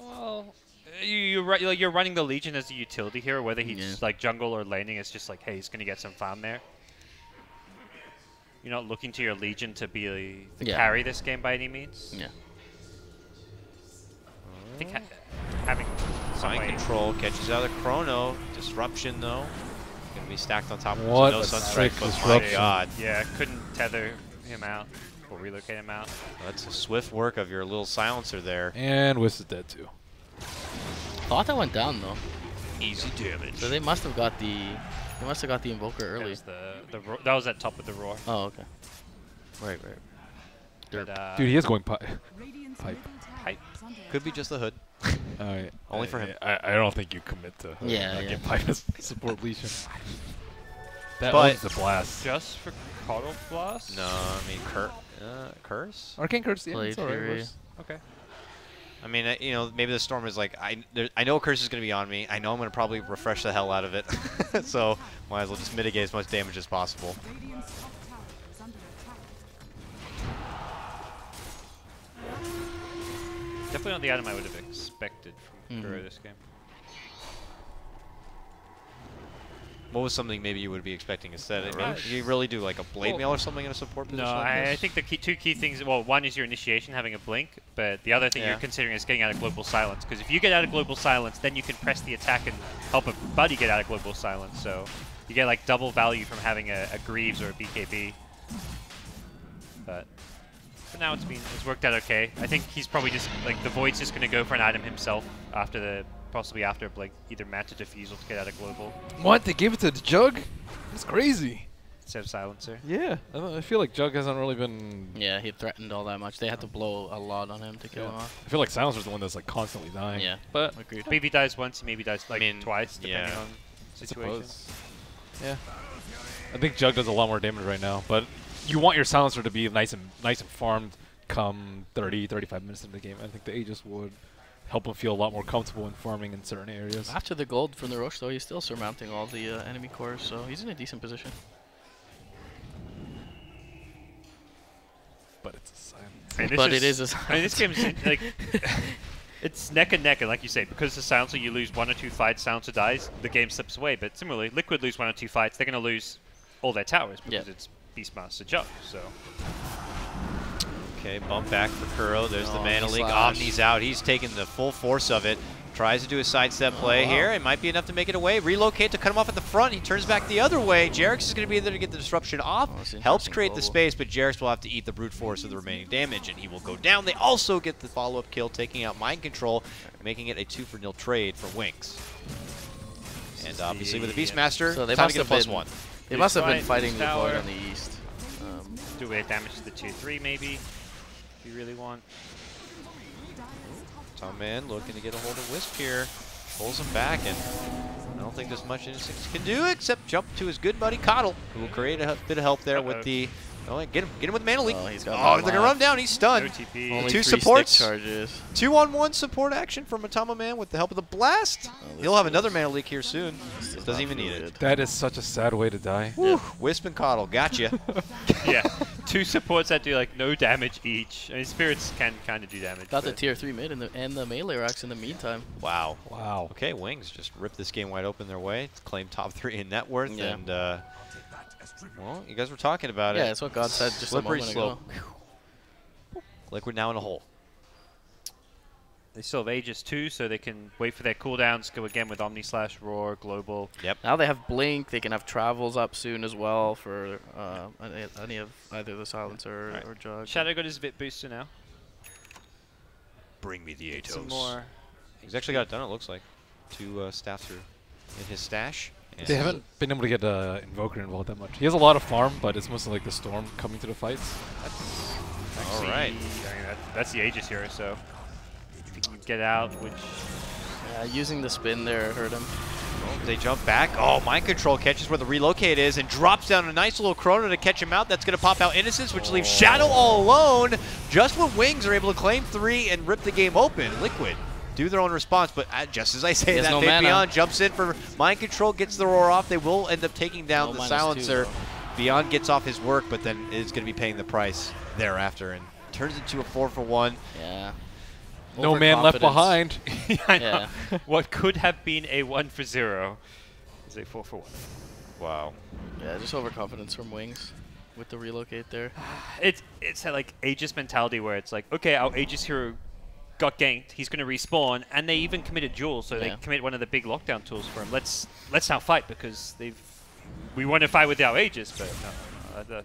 Well, uh, you, you're, ru- like, you're running the Legion as a utility here, whether he's Yeah. like jungle or laning. It's just like, hey, he's gonna get some farm there. You're not looking to your Legion to be the, the Yeah. carry this game by any means. Yeah. I think ha- having some Mind way- control catches out of chrono. Disruption though. Gonna be stacked on top of What no a Sunstrike, sick but my god. Yeah, couldn't tether him out or relocate him out. That's a swift work of your little silencer there. And Wisp is dead too. Thought that went down though. Easy damage. So they must have got the they must have got the invoker That early. was the, the ro- that was at top of the roar. Oh, okay. Right, right. But, uh, Dude, he is going pipe. Pipe. Pipe. Could be just the hood. Alright. Only for him. I, I don't think you commit to Yeah, yeah. get pipe support Legion. That But- owns the blast. just for Coddle Blast? No, I mean cur uh, curse. Arcane Curse, yeah, Blade it's alright. Okay. I mean, uh, you know, maybe the storm is like I. There, I know curse is gonna be on me. I know I'm gonna probably refresh the hell out of it. so might as well just mitigate as much damage as possible. Definitely not the item I would have expected from Mhm. Kuro this game. What was something maybe you would be expecting instead? I mean, Rush. you really do like a blade Well, mail or something in a support No, position? like I, I think the key, two key things. Well, one is your initiation, having a blink, but the other thing Yeah. you're considering is getting out of global silence. Because if you get out of global silence, then you can press the attack and help a buddy get out of global silence. So you get like double value from having a, a Greaves or a BKB. But for now, it's been it's worked out okay. I think he's probably just like the Void's just gonna go for an item himself after the possibly after like either match or diffusal to get out of global What? They gave it to the Jug? That's crazy. instead of silencer. Yeah. I, don't- I feel like Jug hasn't really been. Yeah, he threatened all that much. They had to blow a lot on him to kill Yeah. him off. I feel like Silencer's the one that's like constantly dying. Yeah, But agreed. Maybe dies once, maybe dies like mean, twice, depending yeah. on I situation. suppose. Yeah. I think Jug does a lot more damage right now, but you want your Silencer to be nice and nice and farmed come 30, 35 minutes into the game. I think the Aegis would help him feel a lot more comfortable in farming in certain areas. After the gold from the Rosh, though, he's still surmounting all the uh, enemy cores, so he's in a decent position. But it's a Silencer. I mean, this But it is a I mean, this game's in- like it's neck and neck, and like you say, because the silencer you lose one or two fights, silencer dies, the game slips away. But similarly, Liquid lose one or two fights, they're going to lose all their towers because Yeah. it's Beastmaster Jug. So Okay, bump back for Kuro. There's the Oh, Mana Leak. Omni's out. He's taking the full force of it. Tries to do a sidestep play oh, wow. here. It might be enough to make it away. Relocate to cut him off at the front. He turns back the other way. JerAx is going to be there to get the disruption off. Oh, Helps interesting create the oh. space, but JerAx will have to eat the brute force of the remaining damage, and he will go down. They also get the follow-up kill, taking out Mind Control, making it a two for nil trade for Wings. And obviously with the Beastmaster, So they time must to get a have plus been- one. They must have been fighting the void on the east. Um, do a damage to the tier three maybe, if you really want. Tom Man looking to get a hold of Wisp here. Pulls him back, and I don't think there's much Instinct can do except jump to his good buddy Kotl, who will create a bit of help there Uh-oh. with the. Oh, get him! Get him with Mana Leak. Oh, he's got Oh, no they're gonna run down. He's stunned. OTP. only two three stick supports. charges. Two on one support action from Matumbaman with the help of the blast. Oh, He'll have another is- Mana Leak here soon. does Doesn't even feel need it. good. That is such a sad way to die. Whew. Wisp and Kotl, gotcha. yeah, two supports that do like no damage each. I mean, spirits can kind of do damage. Got the tier 3 mid and the, and the melee racks in the meantime. wow. Wow. Okay, Wings just ripped this game wide open their way. Claim top three in net worth, Yeah. and uh, well, you guys were talking about Yeah, it. Yeah, that's what GoDz said just a Slippery moment slope. ago. Liquid now in a hole. They still have Aegis too, so they can wait for their cooldowns, go again with Omni Slash, Roar, Global. Yep. Now they have Blink. They can have Travels up soon as well for uh, any, any of either the Silencer or, Right. or Jug. Shadow got his bit booster now. Bring me the Atos. Some more. He's actually got it done, it looks like. Two uh, staffs are in his stash. And- They haven't been able to get uh, Invoker involved that much. He has a lot of farm, but it's mostly like the Storm coming to the fights. All right. I mean, that, that's the Aegis here, so if he can get out, which Yeah, using the spin there hurt him. Oh, they jump back. Oh, Mind Control catches where the relocate is and drops down a nice little Chrono to catch him out. That's going to pop out Innocence, which leaves Shadow all alone. Just when Wings are able to claim three and rip the game open, Liquid do their own response. But uh, just as I say that, no Beyond jumps in for Mind Control, gets the roar off. They will end up taking down No the minus two, silencer. though. Beyond gets off his work, but then is going to be paying the price thereafter and turns into a four for one. Yeah. No man left behind. I know. Yeah. what could have been a one for zero is a four for one. Wow. Yeah, just overconfidence from Wings with the relocate there. It's it's that like Aegis mentality where it's like, okay, our Aegis hero got ganked, he's going to respawn, and they even committed duel, so Yeah. they commit one of the big lockdown tools for him. Let's let's now fight because they've we want to fight with our Aegis, but no. Uh, the,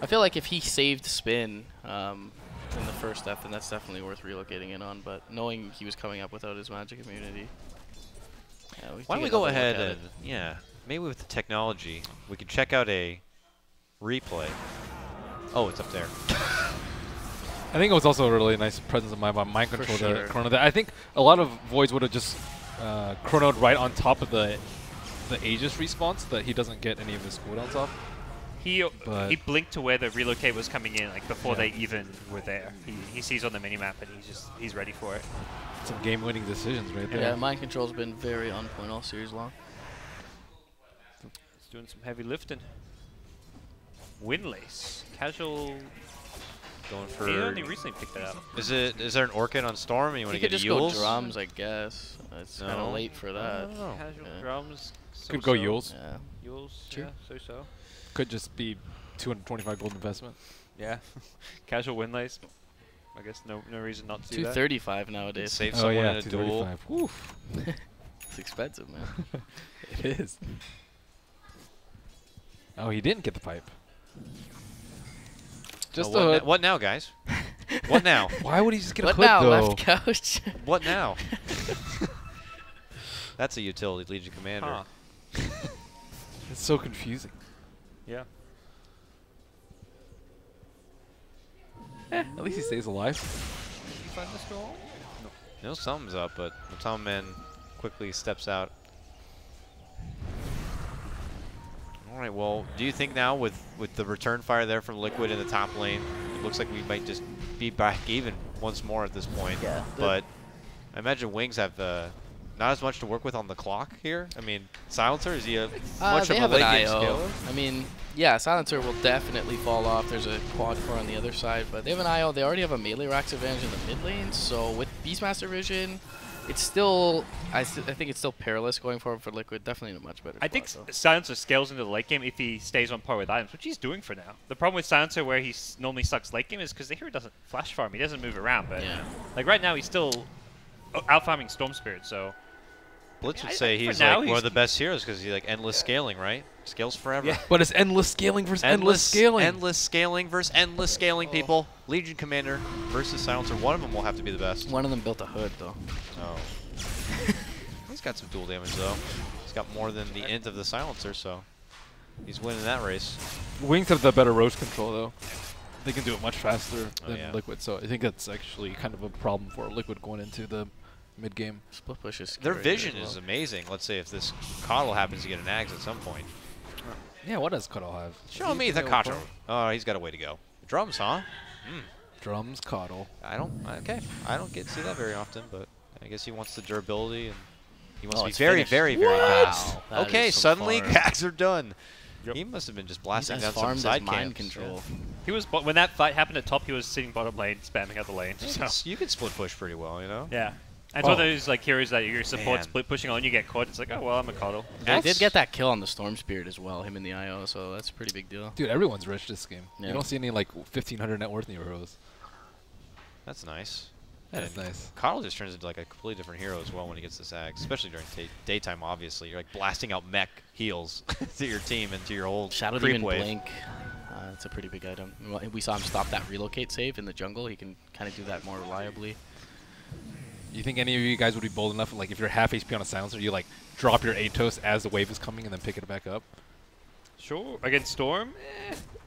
I feel like if he saved spin um, in the first death, then that's definitely worth relocating in on. But knowing he was coming up without his magic immunity. Yeah, we Why don't we go ahead at and, yeah, maybe with the technology, we could check out a replay. Oh, it's up there. I think it was also a really nice presence of mind by mind control sure. to chrono that. I think a lot of voids would have just uh, chronoed right on top of the the Aegis response so that he doesn't get any of his cooldowns off. he But- he blinked to where the relocate was coming in, like before Yeah. they even were there. He, he sees on the minimap and he's just he's ready for it. Some game-winning decisions right there. Yeah, mind control's been very on point all series long. He's doing some heavy lifting. Wind Lace, casual Going for. He only recently picked it up. Is it? Is there an Orchid on Storm? You want You to get just Euls? go drums, I guess. It's kind of late for I that. don't know. Casual Yeah. drums. Could go so-so. Euls. Yeah. Euls. Sure. Yeah, so so. Could just be 225 gold investment. Yeah. Casual wind lace. I guess no no reason not to do Two that. thirty-five nowadays. Save oh someone yeah, in a duel. 235. Woof. It's expensive, man. it is. Oh, he didn't get the pipe. Just Oh, what, a na- what now, guys? what now? Why would he just get a what hood now, though? left couch? What now? That's a utility Legion commander. Huh. It's so confusing. Yeah. Eh, at least he stays alive. Did you find the storm? You know something's up, but the Tom Man quickly steps out. All right. Well, do you think now with with the return fire there from Liquid in the top lane, it looks like we might just be back even once more at this point? Yeah. But I imagine Wings have uh, not as much to work with on the clock here. I mean, Silencer is he a Uh, much they of have a an late game IO. skill? I mean, yeah, Silencer will definitely fall off. There's a quad core on the other side, but they have an IO. They already have a melee racks advantage in the mid lane, so with Beastmaster Vision, it's still, I, st- I think it's still perilous going forward for Liquid. Definitely not much better I think S- Silencer scales into the late game if he stays on par with items, which he's doing for now. The problem with Silencer, where he s- normally sucks late game, is because the hero doesn't flash farm. He doesn't move around. But Yeah. like right now, he's still uh, out farming Storm Spirit. So Blitz would I- say for he's now, like one of the best heroes because he's like endless scaling, right? Scales forever. Yeah. But it's endless scaling versus endless, scaling. Endless scaling versus endless scaling, Oh. people. Legion Commander versus Silencer. One of them will have to be the best. One of them built a hood, though. Oh. he's got some dual damage, though. He's got more than the int of the Silencer, so he's winning that race. Wings have the better Rosh control though. They can do it much faster Oh, than yeah. Liquid, so I think that's actually kind of a problem for Liquid going into the mid game. Split push is Their scary as vision well. is amazing. Let's say if this Kotl happens to get an Ags at some point. Yeah, what does Kotl have? Show me the Kotl. Oh, he's got a way to go. Drums, huh? Hmm. Drums, Kotl. I don't. Okay, I don't get to see that very often, but I guess he wants the durability and he wants Oh, to be it's very, finished. very, very Wow, fast. that Okay, is some suddenly farm. gags are done. Yep. He must have been just blasting as down some farmed side mind camps. control. he was when that fight happened at top, he was sitting bottom lane, spamming out the lane. You, So can, you can split push pretty well, you know. yeah. And it's one of Oh. those like heroes that your support Man. pushing on, you get caught. It's like, oh well, I'm a Kotl. I did get that kill on the Storm Spirit as well, him in the IO, so that's a pretty big deal. Dude, everyone's rich this game. Yeah. You don't see any like 1500 net worth heroes. That's nice. That's And nice. Kotl just turns into like a completely different hero as well when he gets this Ags, especially during ta daytime. Obviously, you're like blasting out mech heals to your team and to your whole Shadow creep Demon wave. Blink, uh, it's a pretty big item. Well, We saw him stop that relocate save in the jungle. He can kind of do that more reliably. You think any of you guys would be bold enough, like if you're half HP on a silencer, you like drop your Atos as the wave is coming and then pick it back up? Sure. Against Storm,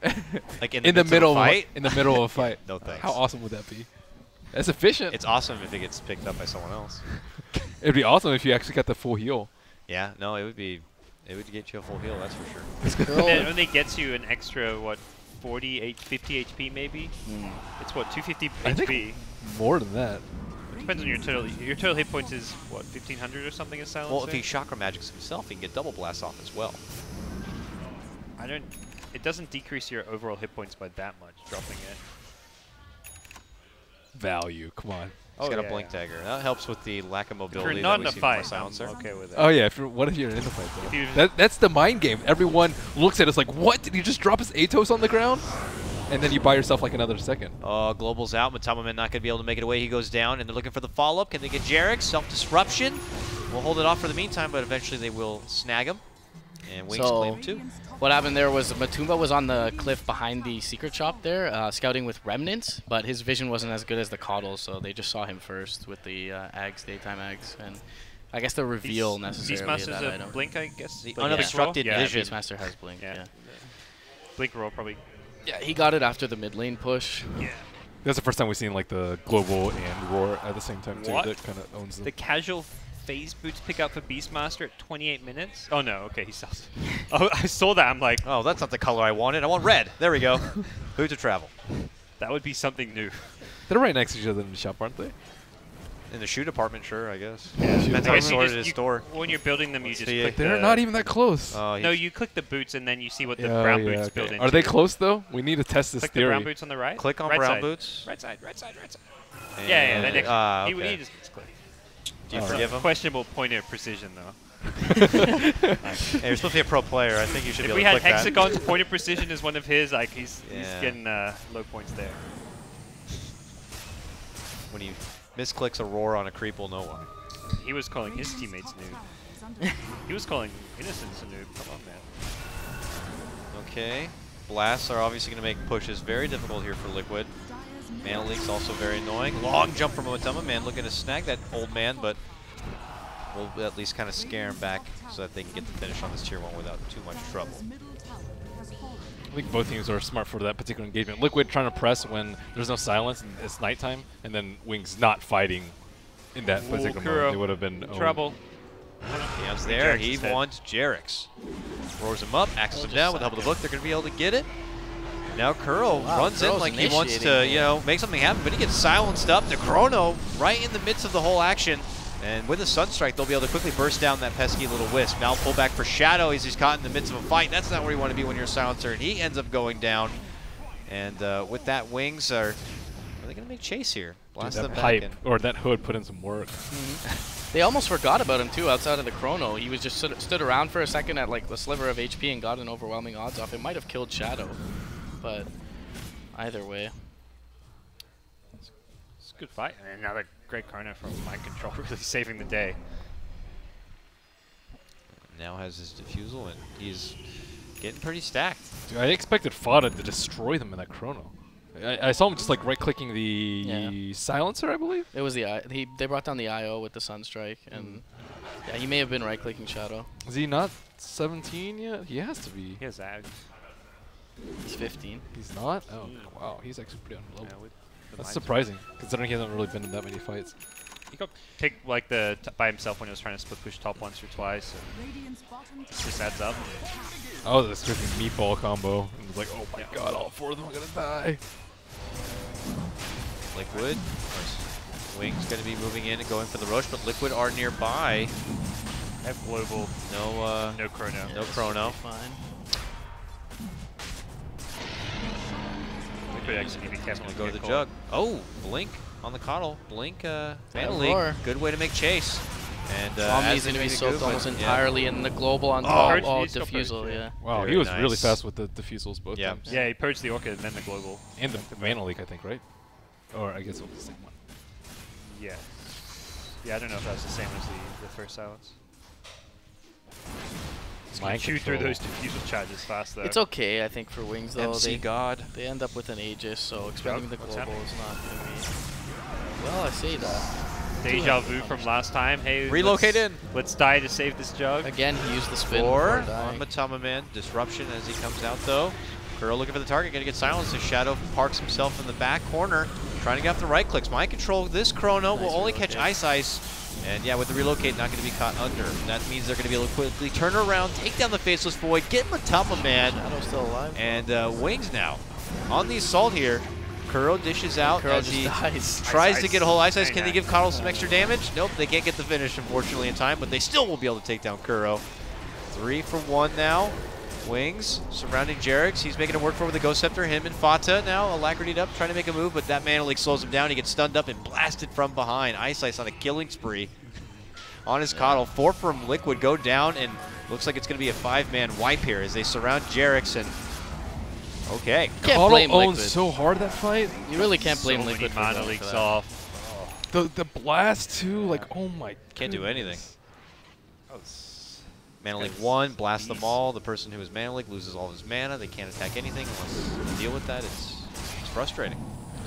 Like in in the, the middle of a fight. In the middle of a fight. No thanks. How awesome would that be? That's efficient. It's awesome if it gets picked up by someone else. It'd be awesome if you actually got the full heal. Yeah, no, it would be, it would get you a full heal, that's for sure. and it only gets you an extra what, 40, eight- 50 HP maybe. Mm. It's what 250 I think- HP. More than that. It depends on your total. Your total hit points is what 1500 or something. Is silencer. Well, if he chakra magics himself, he can get double blast off as well. I don't. It doesn't decrease your overall hit points by that much. Dropping it. Value. Come on. He's Oh, got yeah, a blink yeah. dagger. That helps with the lack of If mobility you're that not we in a see from our fight, I'm okay with it. Oh yeah. If you're, what if you're in the fight though? That, that's the mind game. Everyone looks at us like, what? Did you just drop his Atos on the ground? And then you buy yourself like another second. Uh, Global's out. Matumbaman not going to be able to make it away. He goes down, and they're looking for the follow-up. Can they get JerAx? Self-disruption. We'll hold it off for the meantime, but eventually they will snag him. And Wings So- claim him too. What happened there was Matumba was on the cliff behind the secret shop there, uh, scouting with remnants, but his vision wasn't as good as the Kotl, so they just saw him first with the uh, Ags, daytime Ags, and I guess the reveal necessarily of Beastmaster's that a item. blink, I guess. The Blink unobstructed yeah, vision. Beastmaster has blink. Yeah. Yeah. Blink roll probably. Yeah, he got it after the mid lane push. Yeah. That's the first time we've seen like the global and roar at the same time too. What? That kind of owns them. The casual phase boots pick up for Beastmaster at 28 minutes. Oh no, okay, he sells. oh, I saw that. I'm like, Oh, that's not the color I wanted. I want red. There we go. Boots of travel. that would be something new. They're right next to each other in the shop, aren't they? In the shoe department, sure, I guess. Yeah. Depends I how guess it's you sorted just- at his store. When you're building them, you Let's just click. They're the- not even that close. Oh, No, you click the boots and then you see what the Yeah, brown yeah, boots okay. build into. Are they close though? We need to test this Click the brown boots on the right. click on right brown side. boots. Right side, right side, right side. Yeah, yeah. and- Then next, ah, he, okay. he just gets clicked. Do you Alright. forgive him? Questionable point of precision though. Hey, you're supposed to be a pro player. I think you should If be we able had to click that. hexagon's point of precision as one of his, like he's he's getting uh, low points there. When he misclicks a roar on a creep, we'll know why. He was calling his teammates noob. tower is under attack. He was calling Innocence a noob. Come on, man. Okay. Blasts are obviously going to make pushes very difficult here for Liquid. Mana Leak's also very annoying. Long jump from Otama. Man looking to snag that old man, but we'll at least kind of scare him back so that they can get the finish on this tier 1 without too much trouble. I think both teams are smart for that particular engagement. Liquid trying to press when there's no silence and it's nighttime, and then Wings not fighting in that Ooh, particular Kuro. moment. They would have been owned. Trouble. He's there. He is dead. wants JerAx. Roars him up, axes him down with the help of the book. They're going to be able to get it. Now Kuro Wow, runs in like he wants to, you know, make something happen, but he gets silenced up. The Chrono right in the midst of the whole action. And with the Sunstrike, they'll be able to quickly burst down that pesky little wisp. Now pull back for Shadow as he's caught in the midst of a fight. That's not where you want to be when you're a silencer, and he ends up going down. And uh, with that, Wings are, are they going to make chase here? Dude, Blast that them pipe in. or that hood put in some work. They almost forgot about him too outside of the chrono. He was just stood, stood around for a second at like a sliver of HP and got an overwhelming odds off. It might have killed Shadow, but either way. It's a good fight. Another great corner from Mind Control, really saving the day. Now has his diffusal, and he's getting pretty stacked. Dude, I expected Fata to destroy them in that chrono. I, I saw him just like right clicking the Yeah. silencer, I believe. It was the I he they brought down the IO with the Sunstrike and mm. yeah he may have been right clicking Shadow. Is he not 17 yet? He has to be. He has that. He's 15. He's not? Oh, wow. He's actually pretty on Yeah, level. with the That's Mind surprising, considering he hasn't really been in that many fights. He got picked like the t by himself when he was trying to split push top once or twice. And Radiant's bottom it just adds up. Oh, the freaking meatball combo. And it was like, oh my god, all four of them are gonna die. Liquid. Wings going to be moving in and going for the rush, but Liquid are nearby. Have global, No, uh, no chrono. no chrono. Fine. Could actually need to be careful. Gonna go to the get jug. Oh, Blink on the coddle. Blink, uh, Yeah, Mana Leak. Good way to make chase. And uh, Omni's as going to be make soaked almost yeah. entirely in the global on Oh. top. Purge Oh, needs to diffusal, purge, yeah. yeah. Wow, Very he was really fast with the diffusals both Yeah. times. Yeah, he purged the orchid and then the global. And the Mana Leak, I think, right? Or I guess it was the same one. Yeah. Yeah, I don't know if that was the same as the, the first silence. Just gonna Mind chew through those diffusal charges fast though. It's okay, I think, for Wings, though. MC They, God. they end up with an Aegis, so expending the global happening? is not going to be... Well, I say that. Deja vu from last time. Hey, Relocate let's, in. Let's die to save this jug. Again, he used the spin Four before on dying. Matumbaman. Disruption as he comes out, though. Kuro looking for the target, gonna get silenced as Shadow parks himself in the back corner, trying to get off the right clicks. Mind control. This Chrono Nice will only catch. Ice Ice. And yeah, with the relocate, not going to be caught under. That means they're going to be able to quickly turn around, take down the Faceless Void, get Matumbaman, Shadow's still alive. and uh, Wings now. On the assault here, Kuro dishes out Kuro as he dies. tries Ice to get a whole Ice Ice. Can they give Kotl some extra damage? Nope, they can't get the finish, unfortunately, in time, but they still will be able to take down Kuro. Three for one now. Wings surrounding JerAx. He's making it work for with the Ghost Scepter. Him and Fata now alacrity up, trying to make a move, but that Mana Leak slows him down. He gets stunned up and blasted from behind. Ice Ice on a killing spree on his Kotl. Four from Liquid go down, and looks like it's going to be a five-man wipe here as they surround JerAx and. Okay. Can't Kotl blame owns Liquid. so hard that fight. You really can't blame so many Liquid for mana going for leaks that. off. The the blast too, like oh my. Can't do anything. Mana Leak 1, blast them all. The person who is Mana Leak loses all of his mana. They can't attack anything unless they deal with that. It's, it's frustrating.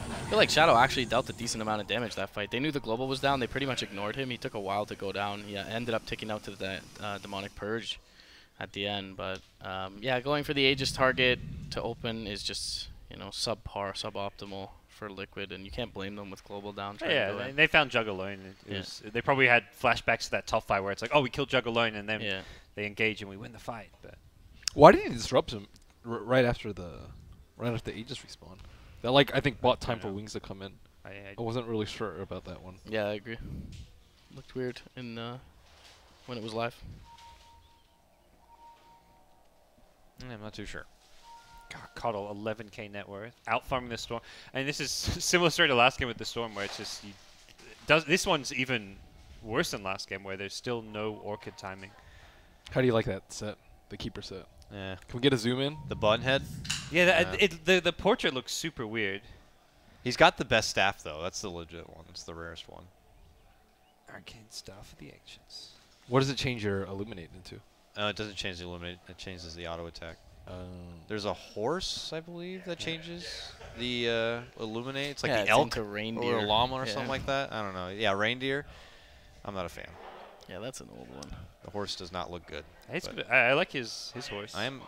I feel like Shadow actually dealt a decent amount of damage that fight. They knew the global was down. They pretty much ignored him. He took a while to go down. He uh, ended up ticking out to the uh, demonic purge at the end. But um, yeah, going for the Aegis target to open is just you know subpar, suboptimal for Liquid, and you can't blame them with global down. trying Yeah, go they, they found Jug alone. It, it Yeah. was, they probably had flashbacks to that top fight where it's like, oh, we killed Jug alone, and then yeah. they engage and we win the fight. But Why did he disrupt him r- right after the right after the Aegis respawn? That like I think bought time for. Wings to come in. I, I, I wasn't really sure about that one. Yeah, I agree. Looked weird in uh, when it was live. I'm not too sure. God, Kotl, 11k net worth, out farming the storm, and this is similar story to last game with the storm, where it's just you, does this one's even worse than last game, where there's still no orchid timing. How do you like that set? The keeper set. Yeah. Can we get a zoom in? The button head. Yeah, Yeah. the, It, the the portrait looks super weird. He's got the best staff though. That's the legit one. It's the rarest one. Arcane staff for the ancients. What does it change your illuminate into? Uh, it doesn't change the illuminate. It changes the auto attack. Um, There's a horse, I believe, that changes the uh, illuminate. It's like yeah, the it's elk into or reindeer. a llama or yeah. something like that. I don't know. Yeah, reindeer. I'm not a fan. Yeah, that's an old one. The horse does not look good. Hey, good. I, I like his his horse. I am.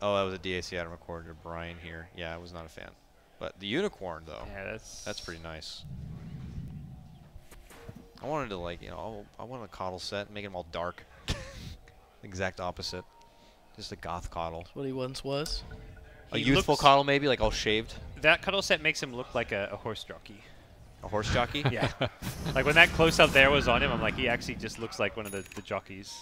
Oh, that was a DAC item recorded. Brian here. Yeah, I was not a fan. But the unicorn though, Yeah, that's that's pretty nice. I wanted to like you know I wanted a Kotl set, make them all dark. exact opposite. Just a goth Kotl. That's what he once was. A He youthful looks- Kotl maybe, like all shaved. That Kotl set makes him look like a, a horse jockey. A horse jockey. Yeah. like when that close up there was on him, I'm like, he actually just looks like one of the, the jockeys.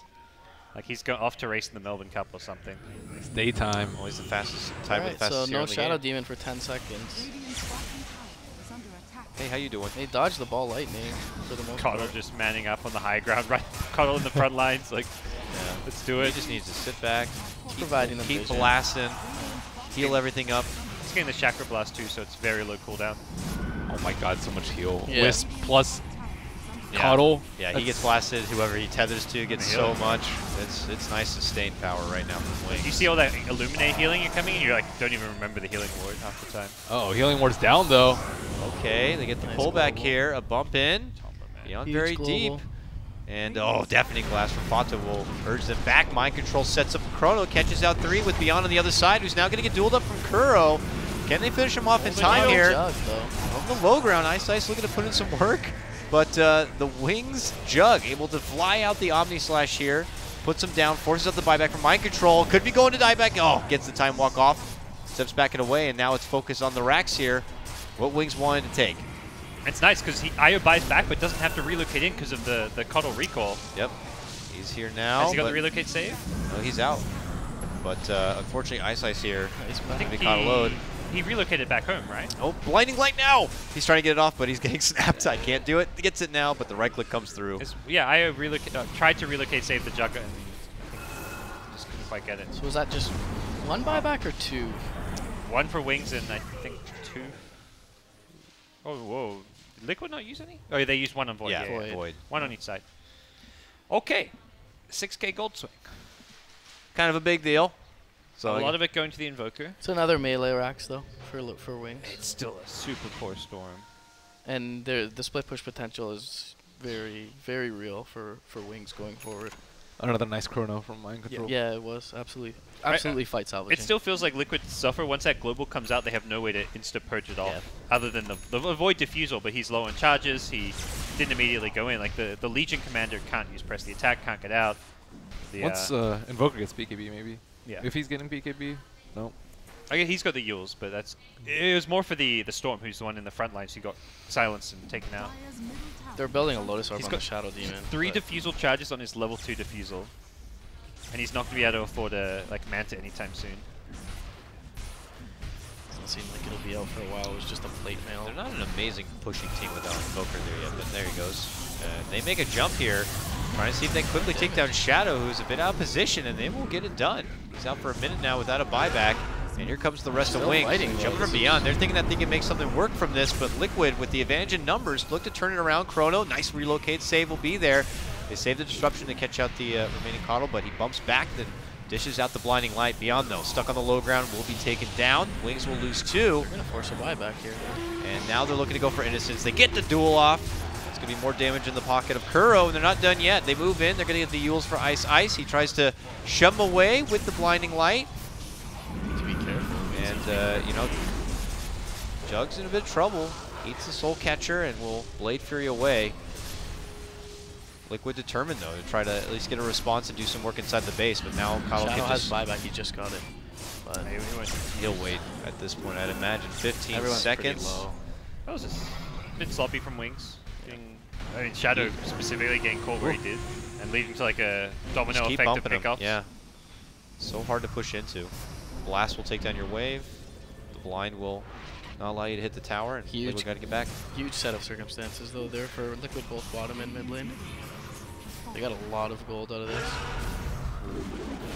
Like he's go off to race in the Melbourne Cup or something. it's daytime. Always the fastest time with Alright, the so fastest hero no Shadow game. Demon for 10 seconds. Hey, how you doing? They dodged the ball lightning for the most Kotl part. just manning up on the high ground, right? Kotl in the front lines, like, Yeah. let's do it. He it. just needs to sit back, providing them keep vision. blasting, heal everything up. He's getting the Chakra Blast too, so it's very low cooldown. Oh my god, so much heal. Yeah. Wisp plus Yeah. Kotl. Yeah, he gets blasted. Whoever he tethers to gets so much. It's it's nice sustained power right now from Wings. You see all that Illuminate healing you're coming, and you're like, don't even remember the healing ward half the time. Oh, healing ward's down though. Okay, they get the Nice pullback global. here. A bump in. Beyond Huge very global. deep. And oh, deafening blast from Fata will urge them back. Mind control sets up Chrono, catches out three with Beyond on the other side, who's now going to get dueled up from Kuro. Can they finish him off in time here? Jug, though. On the low ground, Ice Ice looking to put in some work. But uh, the Wings Jug able to fly out the Omni Slash here. Puts him down, forces up the buyback from Mind Control. Could be going to dieback. Oh, gets the time walk off. Steps back and away, and now it's focused on the racks here. What Wings wanted to take. It's nice because he Io buys back, but doesn't have to relocate in because of the the Kotl recall. Yep. He's here now. Has he got the relocate save? no, he's out. But uh, unfortunately, Ice Ice here. Nice I back. think Be he, caught a load. he relocated back home, right? Oh, blinding light now! He's trying to get it off, but he's getting snapped. I can't do it. He gets it now, but the right click comes through. It's, yeah, Io relocate, uh, tried to relocate save the Jugger and just couldn't quite get it. So was that just one buyback or two? One for wings and I think two. Oh, whoa. Did Liquid not use any? Oh, they used one on Void. yeah, yeah, yeah. Void. One on each side. Okay. 6k gold swing. Kind of a big deal. So a lot of it going to the Invoker. It's another melee racks though for lo- for wings, It's still a super poor storm. and the the split push potential is very very real for for wings going forward. Another nice chrono from Mind Yeah, Control. yeah, it was absolutely I- absolutely fight salvaging. It still feels like Liquid suffer. Once that global comes out, they have no way to insta purge it off, Yeah. other than the, the avoid diffusal. But he's low on charges. He didn't immediately go in. Like the the Legion commander can't use press the attack, can't get out. The, Once uh, uh, Invoker gets BKB, maybe. yeah, If he's getting BKB, no. I guess he's got the Euls, but that's it was more for the the Storm, who's the one in the front lines who got silenced and taken out. Dire's middle tower They're building a Lotus Orb He's on got the Shadow Demon. Three but diffusal charges on his level two diffusal, and he's not going to be able to afford a like Manta anytime soon. doesn't seem like it'll be out for a while. It was just a plate mail. They're not an amazing pushing team without Invoker there yet, but there he goes. Uh, they make a jump here, trying to see if they quickly take down Shadow, who's a bit out of position, and they will get it done. He's out for a minute now without a buyback, and here comes the rest of Still Wings. fighting, though. Jumping from beyond. They're thinking that they can make something work from this, but Liquid, with the advantage in numbers, look to turn it around. Chrono, nice relocate save will be there. They save the disruption to catch out the uh, remaining Kotl, but he bumps back, then dishes out the blinding light. Beyond, though, stuck on the low ground, will be taken down. Wings will lose two. They're gonna force a buyback here. And now they're looking to go for Innocence. They get the duel off. It's going to be more damage in the pocket of Kuro, and they're not done yet. They move in. They're going to get the Euls for Ice Ice. He tries to shove him away with the Blinding Light. Uh, you know, Jug's in a bit of trouble. Eats the Soul Catcher and will Blade Fury away. Liquid determined, though, to try to at least get a response and do some work inside the base, but now Kyle Shadow can has just, buyback. He just got it. But Hey, we went- he'll wait at this point. I'd imagine 15 everyone's pretty seconds. low. That was just a bit sloppy from Wings. Getting, I mean, Shadow specifically getting caught where he did, and leading to like a domino effect of bumping him. Yeah. So hard to push into. Blast will take down your wave. The blind will not allow you to hit the tower, and Huge. we got to get back. Huge set of circumstances though there for Liquid both bottom and mid lane. They got a lot of gold out of this.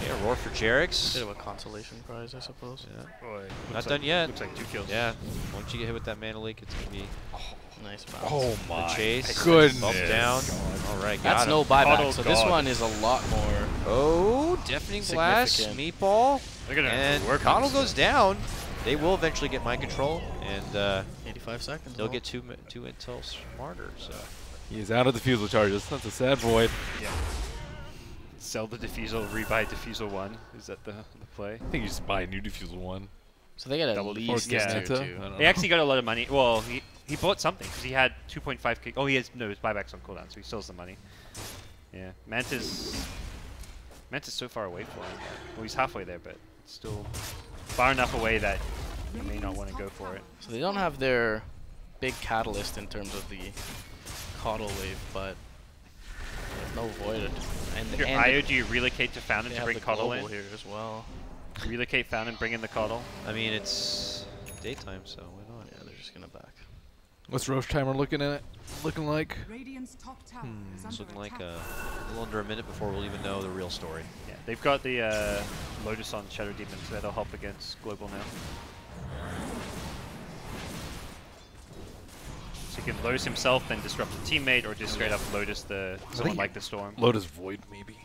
Yeah, roar for JerAx. Bit of a consolation prize, I suppose. Yeah. Boy, looks Not like- done yet. Looks like two kills. Yeah. Once you get hit with that mana leak, it's gonna be oh, Nice bounce. Oh the my chase. goodness. Bump down. All right, got That's him. no buyback, Kotl so this one is a lot more. Oh, deafening blast, Significant. meatball, They're gonna and work Kotl goes down. They will eventually get mind control, and uh, 85 seconds. they'll though. get two mi- two intel smarter. So He's out of the diffusal charges. That's a sad void. Yeah. Sell the diffusal, rebuy diffusal one. Is that the, the play? I think you just buy a new diffusal one. So they got at Double the least yeah. tier Manta? two. I know. actually got a lot of money. Well, he he bought something because he had 2.5 k. Oh, he has no his buybacks on cooldown, so he still has the money. Yeah, Manta's Manta's so far away from him. Well, he's halfway there, but still far enough away that you may not want to go for it. So they don't have their big catalyst in terms of the Kotl wave, but there's no void. And, If you're and Io, do you relocate to Fountain to bring the Kotl in? here as well. Relocate Fountain, bring in the Kotl. I mean, it's daytime, so why not? Yeah, they're just gonna back. What's Rosh timer looking at? Looking like? Top Hmm, It's looking like attack. a little under a minute before we'll even know the real story. Yeah, they've got the uh, Lotus on Shadow Demon, so that'll help against Global now. So he can Lotus himself, then disrupt a teammate, or just straight up Lotus the someone like the Storm. Lotus void maybe.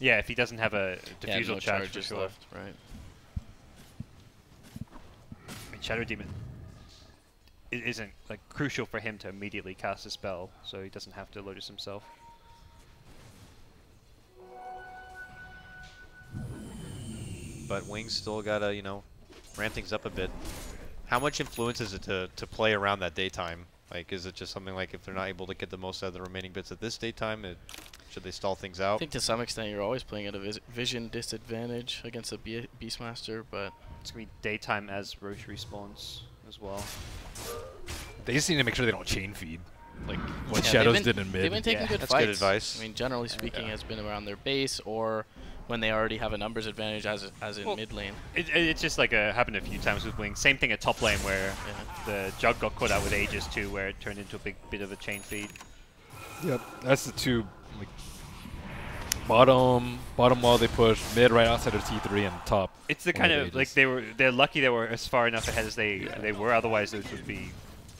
Yeah, if he doesn't have a Yeah, diffusal no charge for sure. left, right? I mean, Shadow Demon it isn't like crucial for him to immediately cast a spell, so he doesn't have to Lotus himself. But Wings still gotta, you know, ramp things up a bit. How much influence is it to, to play around that daytime? Like, is it just something like if they're not able to get the most out of the remaining bits at this daytime, it, should they stall things out? I think to some extent you're always playing at a vis vision disadvantage against a Be Beastmaster, but It's gonna be daytime as Rosh respawns as well. They just need to make sure they don't chain feed. Like what Yeah, Shadows been- did in mid. They've been taking Yeah, good that's good advice. I mean, generally speaking, has been around their base or when they already have a numbers advantage, as as in Well, mid lane. It, it- it's just like a, happened a few times with Wings. Same thing at top lane where Yeah. the Jug got caught out with Aegis too, where it turned into a big bit of a chain feed. Yep. That's the two like bottom bottom wall they push, mid right outside of T three and top. It's the kind of of like they were they're lucky they were as far enough ahead as they they were. Otherwise, those would be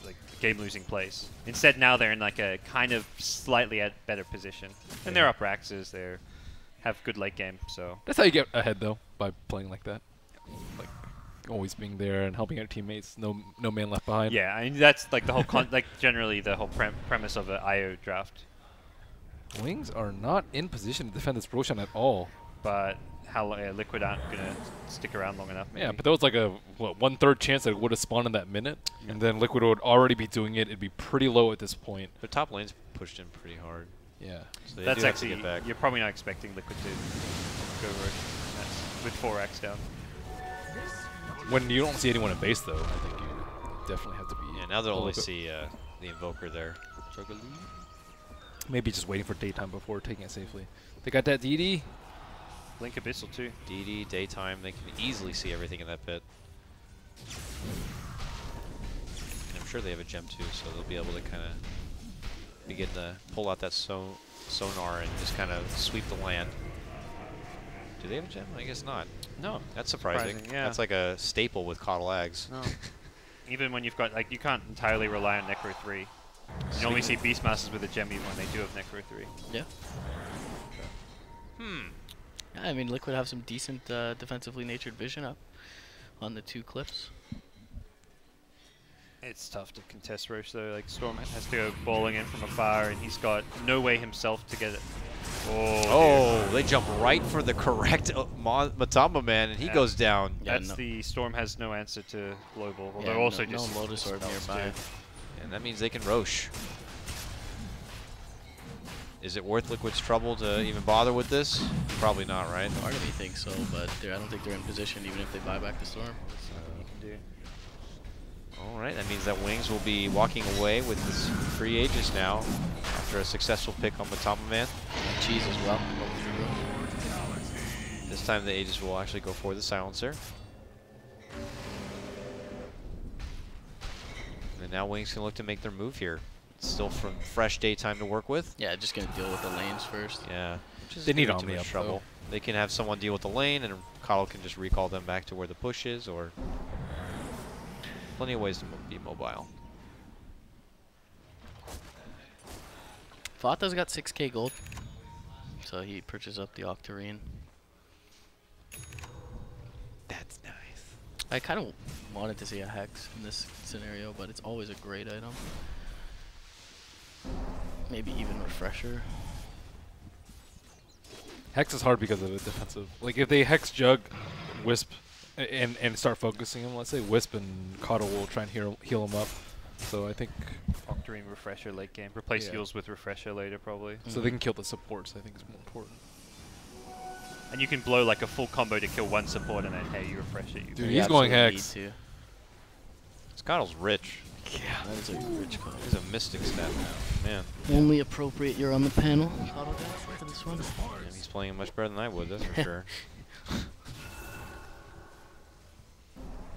like game losing plays. Instead, now they're in like a kind of slightly at better position, and they're up Raxes. They're have good late game. So That's how you get ahead though, by playing like that. Like always being there and helping out teammates, no no man left behind. yeah, I mean that's like the whole con- like generally the whole prem- premise of an IO draft. Wings are not in position to defend this Roshan at all. But how uh, Liquid aren't gonna stick around long enough. Maybe. Yeah, but there was like a what one third chance that it would have spawned in that minute, and then Liquid would already be doing it. It'd be pretty low at this point. Their top lane's pushed in pretty hard. Yeah. So that's actually get back. you're probably not expecting Liquid to go Rosh. That's with four X down. When you don't see anyone in base though, I think you definitely have to be. Yeah, now they'll only see uh, the Invoker there. Maybe just waiting for daytime before taking it safely. They got that DD. Link Abyssal too. DD, daytime, they can easily see everything in that pit. And I'm sure they have a gem too, so they'll be able to kind of begin to pull out that so sonar and just kind of sweep the land. Do they have a gem? I guess not. No, That's surprising. Surprising, yeah. That's like a staple with Kotl eggs. no. Even when you've got like you can't entirely rely on Necro three. You only see Beastmasters with a gem even when they do have Necro three. Yeah. Hmm. Yeah, I mean, Liquid have some decent uh, defensively natured vision up on the two clips. It's tough to contest Rosh though. Like Storm has to go bowling in from afar, and he's got no way himself to get it. Oh, Oh, they jump right for the correct uh, Matumbaman, and he Yeah. goes down. Yeah, That's no- the Storm has no answer to global. Although Yeah, also no, just no Lotus Orb spells nearby. too. And that means they can Rosh. Is it worth Liquid's trouble to even bother with this? Probably not, right? Part of me thinks so, but I don't think they're in position even if they buy back the storm. You can do. All right, that means that Wings will be walking away with his free Aegis now after a successful pick on Matama Man. Cheese as well. This time the Aegis will actually go for the silencer. And now Wings can look to make their move here. It's still from fresh daytime to work with. Yeah, just gonna deal with the lanes first. Yeah. Which They need gonna be Omni up, trouble. They can have someone deal with the lane and Kyle can just recall them back to where the push is or plenty of ways to be mobile. Fata's got 6k gold, so he purchased up the Octarine. That's nice. I kind of wanted to see a Hex in this scenario, but it's always a great item. Maybe even Refresher. Hex is hard because of the defensive. Like if they hex Jug, Wisp, a- and and start focusing him, let's say Wisp and Kotl will try and heal heal him up. So I think Octarine refresher late game. Replace Yeah. heals with refresher later probably. so they can kill the supports. I think is more important. And you can blow like a full combo to kill one support and then hey you refresh it. You Dude, We he's going absolutely Hex. need Kotl's rich. to. That is a rich card. He's a mystic stat now. Man. Only appropriate you're on the panel. for this one. And he's playing much better than I would, that's for sure.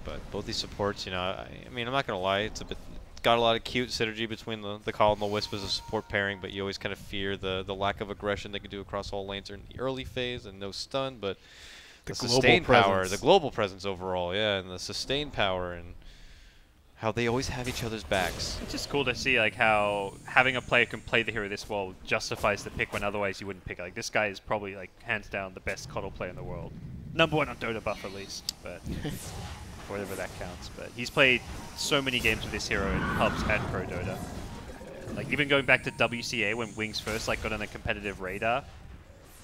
But both these supports, you know, I, I mean, I'm not gonna lie, it's a bit got a lot of cute synergy between the the Call and the Wisp as a support pairing, but you always kind of fear the the lack of aggression they can do across all lanes in the early phase and no stun, but The the, global sustain power, the global presence overall, yeah, and the sustained power and how they always have each other's backs. It's just cool to see like how having a player can play the hero this well justifies the pick when otherwise you wouldn't pick. Like this guy is probably like hands down the best Kotl player in the world. Number one on Dotabuff at least, but whatever that counts. But he's played so many games with this hero in pubs and pro Dota. Like even going back to WCA when Wings first like got on a competitive radar,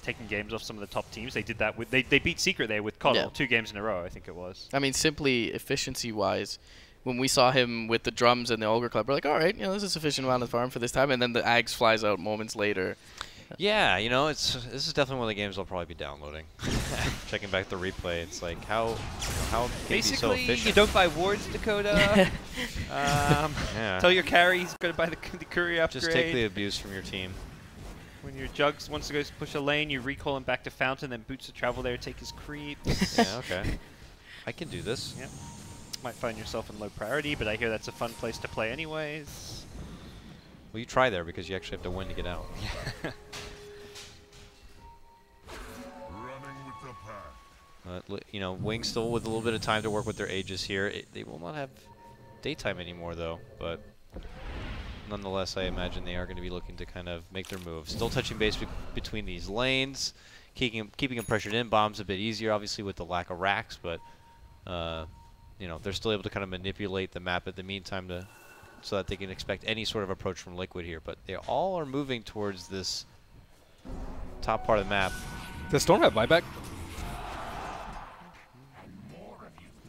taking games off some of the top teams. They did that with they, they beat Secret there with Kotl Yeah. two games in a row. I think it was. I mean, simply efficiency-wise, when we saw him with the drums and the Ogre Club, we're like, all right, you know, this is sufficient amount of farm for this time. And then the Ags flies out moments later. Yeah, you know, it's this is definitely one of the games I'll probably be downloading. Checking back the replay, it's like how how can it be so Basically, efficient? you don't buy wards, Dakota. um, Yeah. Tell your carry he's going to buy the, the courier upgrade. Just take the abuse from your team. When your Jugs wants to go push a lane, you recall him back to Fountain, then Boots to travel there, take his creeps. yeah, okay. I can do this. Yep. Might find yourself in low priority, but I hear that's a fun place to play anyways. Well, you try there because you actually have to win to get out. Running with the pack. Uh, you know, Wings still with a little bit of time to work with their ages here. It, they will not have daytime anymore, though. But nonetheless, I imagine they are going to be looking to kind of make their move. Still touching base be between these lanes, keeping keeping them pressured in. Bombs a bit easier, obviously, with the lack of racks, but uh, you know they're still able to kind of manipulate the map at the meantime to so that they can expect any sort of approach from Liquid here. But they all are moving towards this top part of the map. Does Storm have buyback?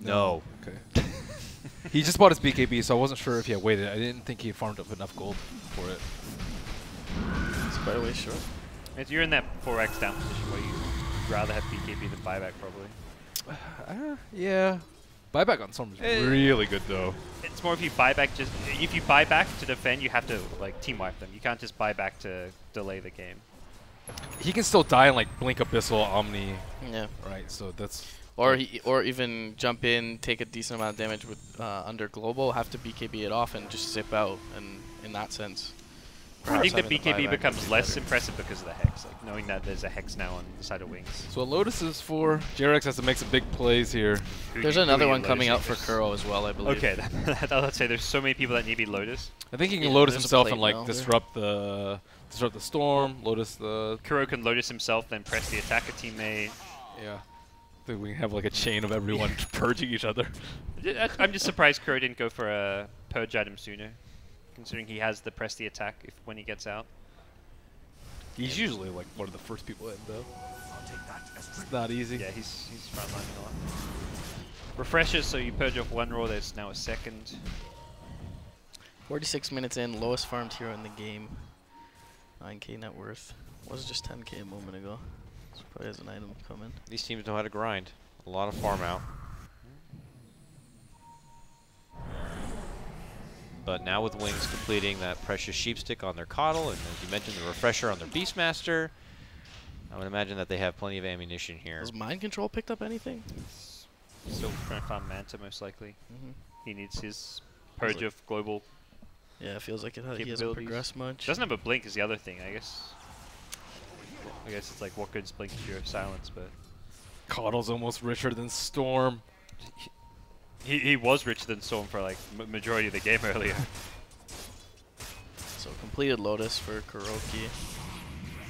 No. Okay. he just bought his BKB, so I wasn't sure if he had waited. I didn't think he had farmed up enough gold for it. It's quite a way short. If you're in that 4x down position where you'd rather have BKB than buyback, probably. Uh, yeah. Buyback on Storm is Eh. really good, though. It's more if you buy back just if you buy back to defend, you have to like team wipe them. You can't just buy back to delay the game. He can still die in like Blink Abyssal, Omni, Yeah. right? So that's Or he, or even jump in, take a decent amount of damage with uh, under global, have to BKB it off and just zip out. And in that sense, I think perhaps the BKB buyback becomes less better. impressive because of the hex. Like knowing that there's a hex now on the side of wings. so. What Lotus is for JerAx has to make some big plays here. Who There's who another you one coming out for Kuro as well, I believe. Okay, that, I'll say there's so many people that need to be Lotus. I think he can Yeah, Lotus himself and like now there. disrupt the disrupt the storm, Lotus the Kuro can Lotus himself, then press the attacker teammate. yeah. I think we can have like a chain of everyone purging each other. I'm just surprised Kuro didn't go for a purge item sooner, considering he has the press the attack if when he gets out. He's usually like one of the first people in though. It's not easy. Yeah, he's he's frontlining a lot. Refreshes, so you purge off one roll. There's now a second. 46 minutes in, lowest farmed hero in the game. 9k net worth. Was just 10k a moment ago. So probably has an item coming. These teams know how to grind. A lot of farm out. But now with Wings completing that precious sheepstick on their Kotl, and as you mentioned, the refresher on their Beastmaster, I would imagine that they have plenty of ammunition here. Has mind control picked up anything? Still trying to find Manta most likely. Mhm. He needs his purge of global. Yeah, it feels like it, he hasn't Capabilities. progressed much. Doesn't have a blink is the other thing, I guess. I guess it's like what good's blink if you're silence, but Kotl's almost richer than Storm. He, he was richer than Storm for like m- majority of the game earlier. So completed Lotus for KuroKy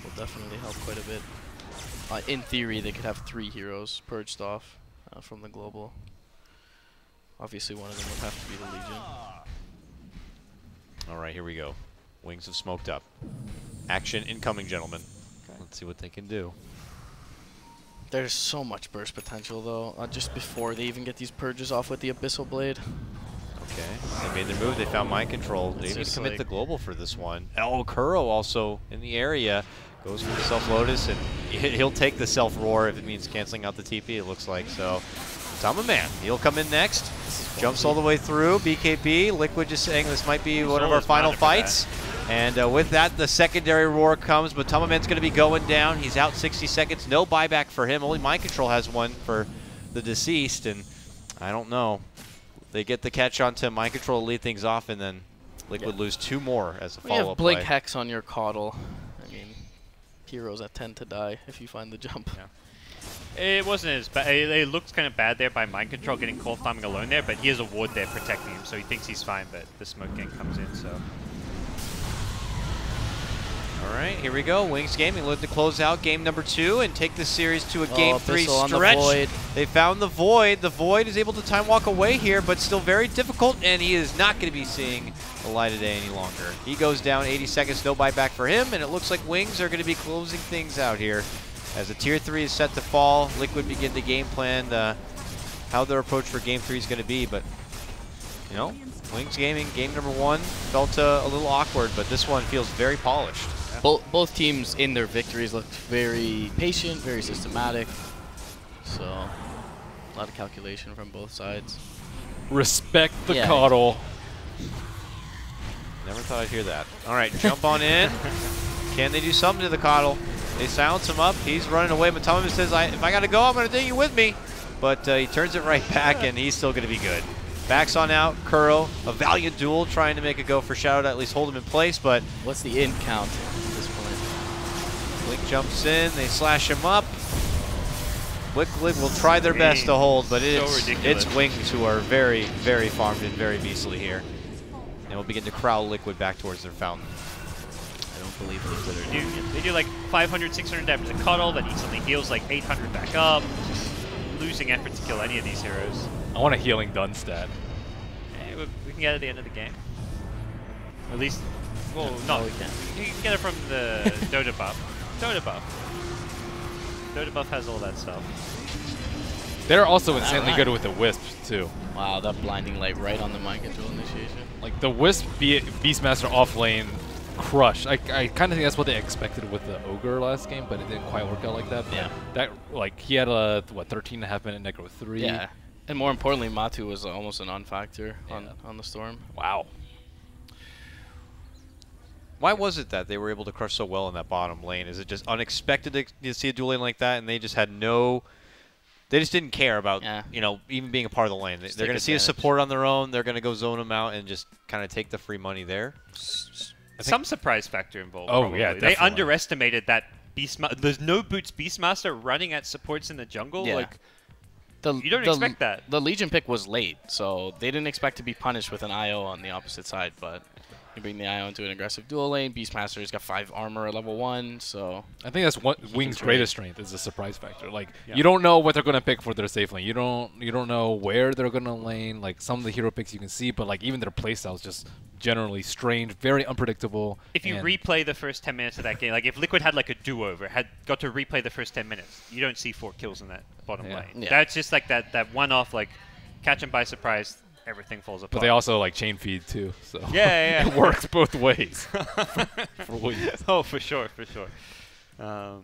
will definitely help quite a bit. Uh, in theory, they could have three heroes purged off uh, from the global. Obviously, one of them would have to be the Legion. All right, here we go. Wings have smoked up. Action incoming, gentlemen. Let's see what they can do. There's so much burst potential, though. Uh, just before they even get these purges off with the Abyssal Blade. Okay, they made their move. They found mind control. They It's even just commit like- the global for this one. El Kuro also in the area goes for the self lotus, and he- he'll take the self roar if it means canceling out the TP. It looks like so. Tama Man, he'll come in next. Jumps all the way through. BKB, Liquid just saying this might be one of our final fights. that. Fights. And uh, with that, the secondary roar comes, but Tama Man's going to be going down. He's out 60 seconds. No buyback for him. Only Mind Control has one for the deceased, and I don't know. They get the catch onto Mind Control to lead things off, and then Liquid lose two more as a When you have follow-up Blink. Hex on your Kotl, I mean, heroes that tend to die if you find the jump. Yeah. It wasn't as bad. It, it looked kind of bad there by mind control getting call farming alone there, but he has a ward there protecting him, so he thinks he's fine. But the smoke gang comes in, so All right, here we go. Wings Gaming looking to close out game number two and take the series to a Oh, game three the stretch. Void. They found the Void. The Void is able to time walk away here, but still very difficult, and he is not going to be seeing the light of day any longer. He goes down 80 seconds, no buyback for him, and it looks like Wings are going to be closing things out here. As the tier three is set to fall, Liquid begin to game plan uh, how their approach for game three is going to be, but you know, Wings Gaming game number one felt uh, a little awkward, but this one feels very polished. Both both teams in their victories looked very patient, very systematic. So, a lot of calculation from both sides. Respect the Yeah. Kotl. Never thought I'd hear that. All right, jump on in. Can they do something to the Kotl? They silence him up. He's running away, but Tommy says, I, if I got to go, I'm going to take you with me. But uh, he turns it right back, and he's still going to be good. Backs on out. Kuro, a valiant duel, trying to make a go for Shadow to at least hold him in place, but What's the in count at this point? Blink jumps in. They slash him up. Liquid will try their best to hold, but it's, ridiculous. it's Wings who are very, very farmed and very beastly here. And will begin to crowd Liquid back towards their fountain. I don't believe Liquid are they doing do, it. they do like 500, 600 damage to Kotl, then instantly heals like 800 back up. Just losing effort to kill any of these heroes. I want a healing done stat. Eh, we, we can get it at the end of the game. At least, well, No, no, we can't. you can get it from the Dotabuff. Dotabuff. Dota buff has all that stuff. They're also insanely Alright. good with the Wisp, too. Wow, that blinding light right on the mind control initiation. Like the wisp be Beastmaster off lane crush. I, I kind of think that's what they expected with the ogre last game, but it didn't quite work out like that. But Yeah. That like he had a what 13 and a half minute necro three. Yeah. And more importantly, Matu was almost a non-factor on, on the storm. Wow. Why was it that they were able to crush so well in that bottom lane? Is it just unexpected to, to see a duel lane like that, and they just had no? They just didn't care about Yeah. you know even being a part of the lane. They, Just they're going to see a support on their own. They're going to go zone them out and just kind of take the free money there. Some surprise factor involved. Oh, probably. yeah, They underestimated that Beastma- There's no boots Beastmaster running at supports in the jungle. Yeah. Like The, You don't the- expect that. The Legion pick was late, so they didn't expect to be punished with an IO on the opposite side, but you bring the IO into an aggressive dual lane. Beastmaster's got 5 armor at level 1, so I think that's what Wing's greatest strength is the surprise factor. Like Yeah. you don't know what they're gonna pick for their safe lane. You don't you don't know where they're gonna lane. Like some of the hero picks you can see, but like even their playstyle is just generally strange, very unpredictable. if you replay the first 10 minutes of that game, like if Liquid had like a do-over, had got to replay the first 10 minutes, you don't see four kills in that bottom Yeah. lane. Yeah. That's just like that that one-off like catch them by surprise, everything falls apart. but they also like chain feed too, so Yeah, yeah, yeah. it works both ways for Wings. oh, for sure, for sure. Um,